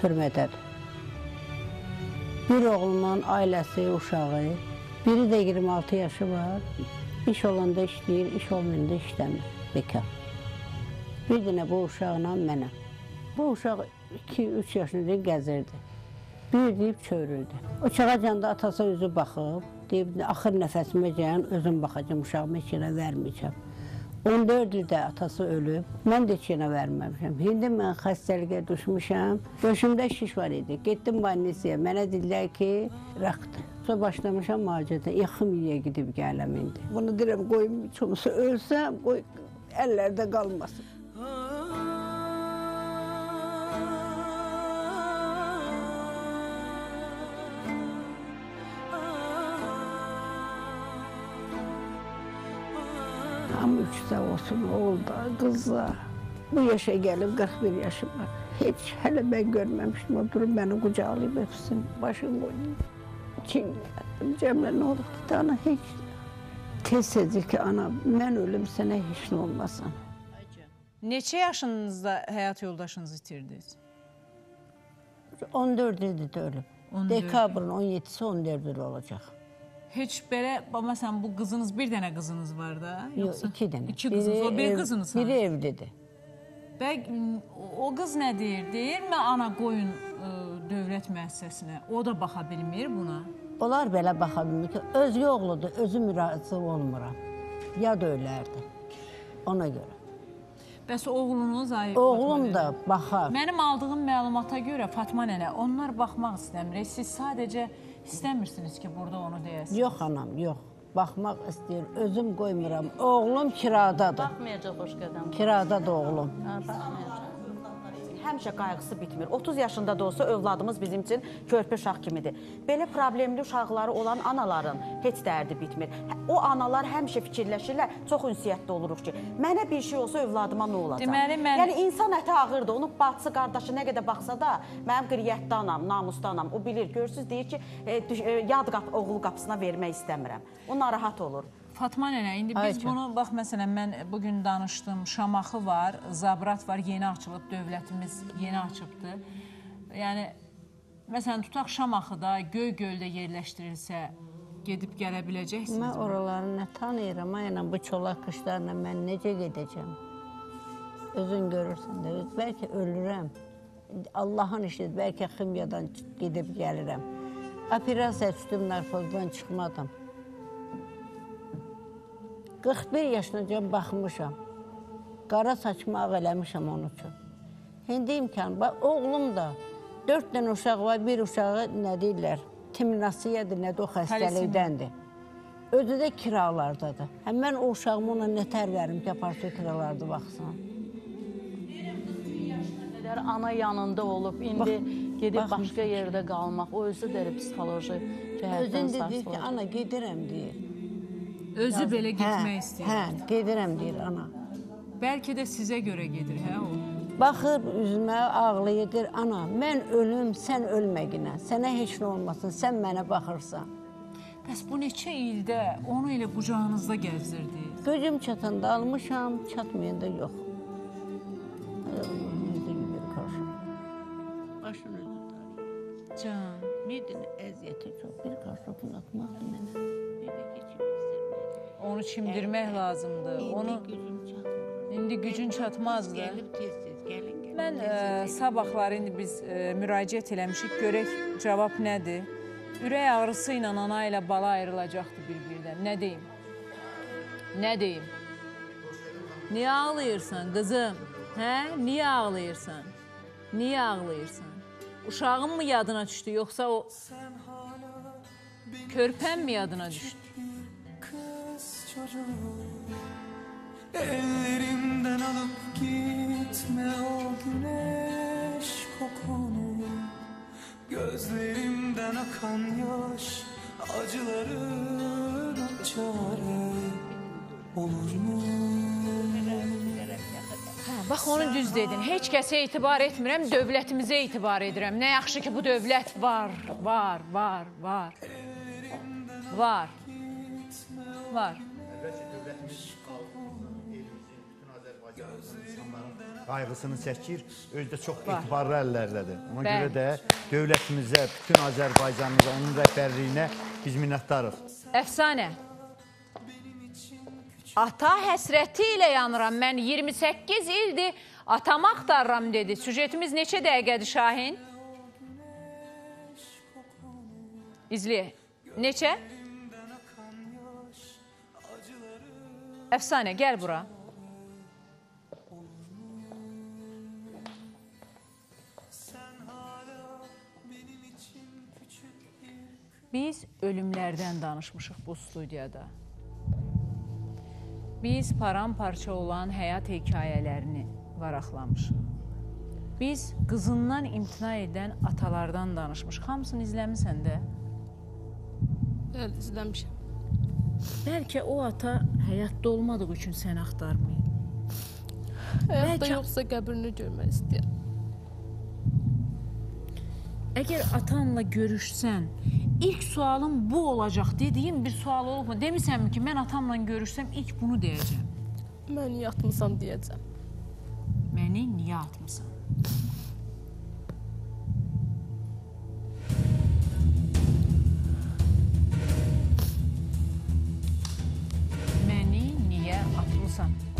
türmədədir. Bir oğlumun ailəsi, uşağı, biri də 26 yaşı var. İş olanda işləyir, iş olmayanda işləmir, bekar. Bir dənə bu uşaqla mənəm. Bu uşaq 2-3 yaşında gəzirdi. Bir deyib çörürdü. Uçağa canda atası özü baxıb, deyib axır nəfəsimə gələn özüm baxacam uşağımı heç yerə verməyəcəm. 14 ildə atası ölüb, mən də heç yerə verməmişəm. İndi mən xəstəliyə düşmüşəm, döşümdə şiş var idi. Getdim balnisiyaya, mənə dedilər ki, rəxtdir. Sonra başlamışam müalicədə, yaxın yiyə gedib gələm indi. Bunu deyirəm, qoyum çoxsa ölsəm, qoy əllərdə qalmasın. Sağ olsun, oğulda, qızla. Bu yaşa gəlib 41 yaşım var. Heç hələ mən görməmişdim. O durub məni qucaqlayıb öpsün, başını qoyub. Çinləyəm, Cəmlə nə oldu? Ana heç. Tez dedi ki, ana, mən ölüm sənə heç nə olmasın. Neçə yaşınızda həyat yoldaşınızı itirdiniz? 14 ildir də ölüb. 14. Dekabrın 17-si 14 il olacaq. Heç belə, məsələn, bu qızınız, bir dənə qızınız var da? Yox, iki dənə. İki qızınız, o bir qızınız Biri var. evlidir. Bə, o qız nə deyir? Deyirmi ana qoyun ə, dövlət müəssisəsinə? O da baxa bilmir buna. Onlar belə baxa bilmir ki, özü oğludur, özü müraciə olmuram. Ya da ölərdi. Ona görə. Bəs oğlunuz ay Oğlum da baxar. Mənim aldığım məlumata görə Fatma nənə, onlar baxmaq istəmir. Siz sadəcə istəmirsiniz ki, burada onu deyəsiniz. Yox anam, yox. Baxmaq istəyir, özüm qoymuram. Oğlum kiradadır. Baxmayacaq xoş qədəm. Kiradadır oğlum. Baxmayacaq. Həmişə qayğısı bitmir. 30 yaşında da olsa övladımız bizim üçün körpə uşaq kimidir. Belə problemli uşaqları olan anaların heç dərdi bitmir. O analar həmişə fikirləşirlər, çox ünsiyyətli oluruq ki, mənə bir şey olsa övladıma nə olacaq? Deməli, mən- Yəni insan əti ağırdır. Onun bacısı, qardaşı nə qədər baxsa da, mənim qiriyyətli anam, namuslu anam, o bilir. Görürsüz deyir ki, e, düş- e, yad qap oğlu qapısına vermək istəmirəm. O narahat olur. Fatma nənə, indi biz Ayça. bunu bax məsələn mən bu gün danışdım. Şamaxı var, Zabrat var, yeni açılıb, dövlətimiz yeni açıbdı. Yəni məsələn tutaq Şamaxıda, Göygöldə yerləşdirilsə gedib gələ biləcəksiniz. Mən oraları nə tanıyıram, aynen bu çolaq qışlarla mən necə gedəcəm? Özün görürsən də, bəlkə ölürəm. Allahın işidir, bəlkə ximyadan gedib gəlirəm. Operasiya üstüm narkozdan çıxmadım. 41 yaşınacan baxmışam. Qara saçımı ağ eləmişəm onun üçün. İndi imkan, bax, oğlum da 4 dənə uşaq var, bir uşağı nə deyirlər, timnasiyadır, nədir o xəstəlikdəndir. Özü də kiralardadır. Həm mən o uşağımı ona nətər verim ki, aparsa kiralarda baxsın. ana yanında olub, indi Bax- gedib başqa yerdə qalmaq, o özü də psixoloji cəhətdən Özün də deyir ki, sarsılır. ana gedirəm deyir. Özü belə getmək istəyir. Hə, gedirəm deyir ana. Bəlkə də sizə görə gedir, hə o? Baxır üzümə ağlayır, ana, mən ölüm, sən ölməginə. Sənə heç nə olmasın, sən mənə baxırsan. Bəs bu neçə ildə onu elə qucağınızda gəzdirdiniz? Gözüm çatanda almışam, çatmayanda yox. Başın özü tarih. Can. Bir dənə əziyyəti çox, bir qarşıqın atmaqdır mənə. Onu çimdirmək lazımdır. Onu indi gücün çatmazdı. Gəlib tez-tez, gəlin, gəlin. Mən ə, sabahları indi biz ə, müraciət eləmişik, görək cavab nədir? Ürək ağrısı ilə ana ilə bala ayrılacaqdı bir-birdən. Nə deyim? Nə deyim? Niyə ağlayırsan qızım? Hə? Niyə ağlayırsan? Niyə ağlayırsan? Uşağın mı yadına düşdü, yoxsa o körpən mi yadına düşdü? Kız çocuğu Ellerimden alıp gitme o güneş kokunu Gözlerimden akan yaş Acılarına çare olur mu? Bax onu düz dedin. Heç kəsə etibar etmirəm, dövlətimizə etibar edirəm. Nə yaxşı ki, bu dövlət var, var, var, var. Var. Var. Qayğısını çəkir, özü də çox etibarlı əllərdədir. Ona Bəli. görə də dövlətimizə, bütün Azərbaycanımıza, onun rəhbərliyinə biz minnətdarıq. Əfsanə. Ata həsrəti ilə yanıram. Mən 28 ildir atamı axtarıram dedi. Süjetimiz neçə dəqiqədir Şahin? İzləyək. Neçə? Əfsanə, gəl bura. Biz ölümlərdən danışmışıq bu studiyada. Biz paramparça olan həyat hekayələrini varaqlamışıq. Biz qızından imtina edən atalardan danışmışıq. Hamısını izləmisən də. Bəli, izləmişəm. Bəlkə o ata həyatda olmadığı üçün səni axtarmayıb. Həyatda Bəlkə- yoxsa qəbrini görmək istəyirəm. Əgər atanla görüşsən, ilk sualım bu olacaq dediyin bir sual olup olubmu? Demisənmi ki, mən atamla görüşsəm ilk bunu deyəcəm. Məni yatmısan deyəcəm. Məni niyə atmısan? Məni niyə atmısan?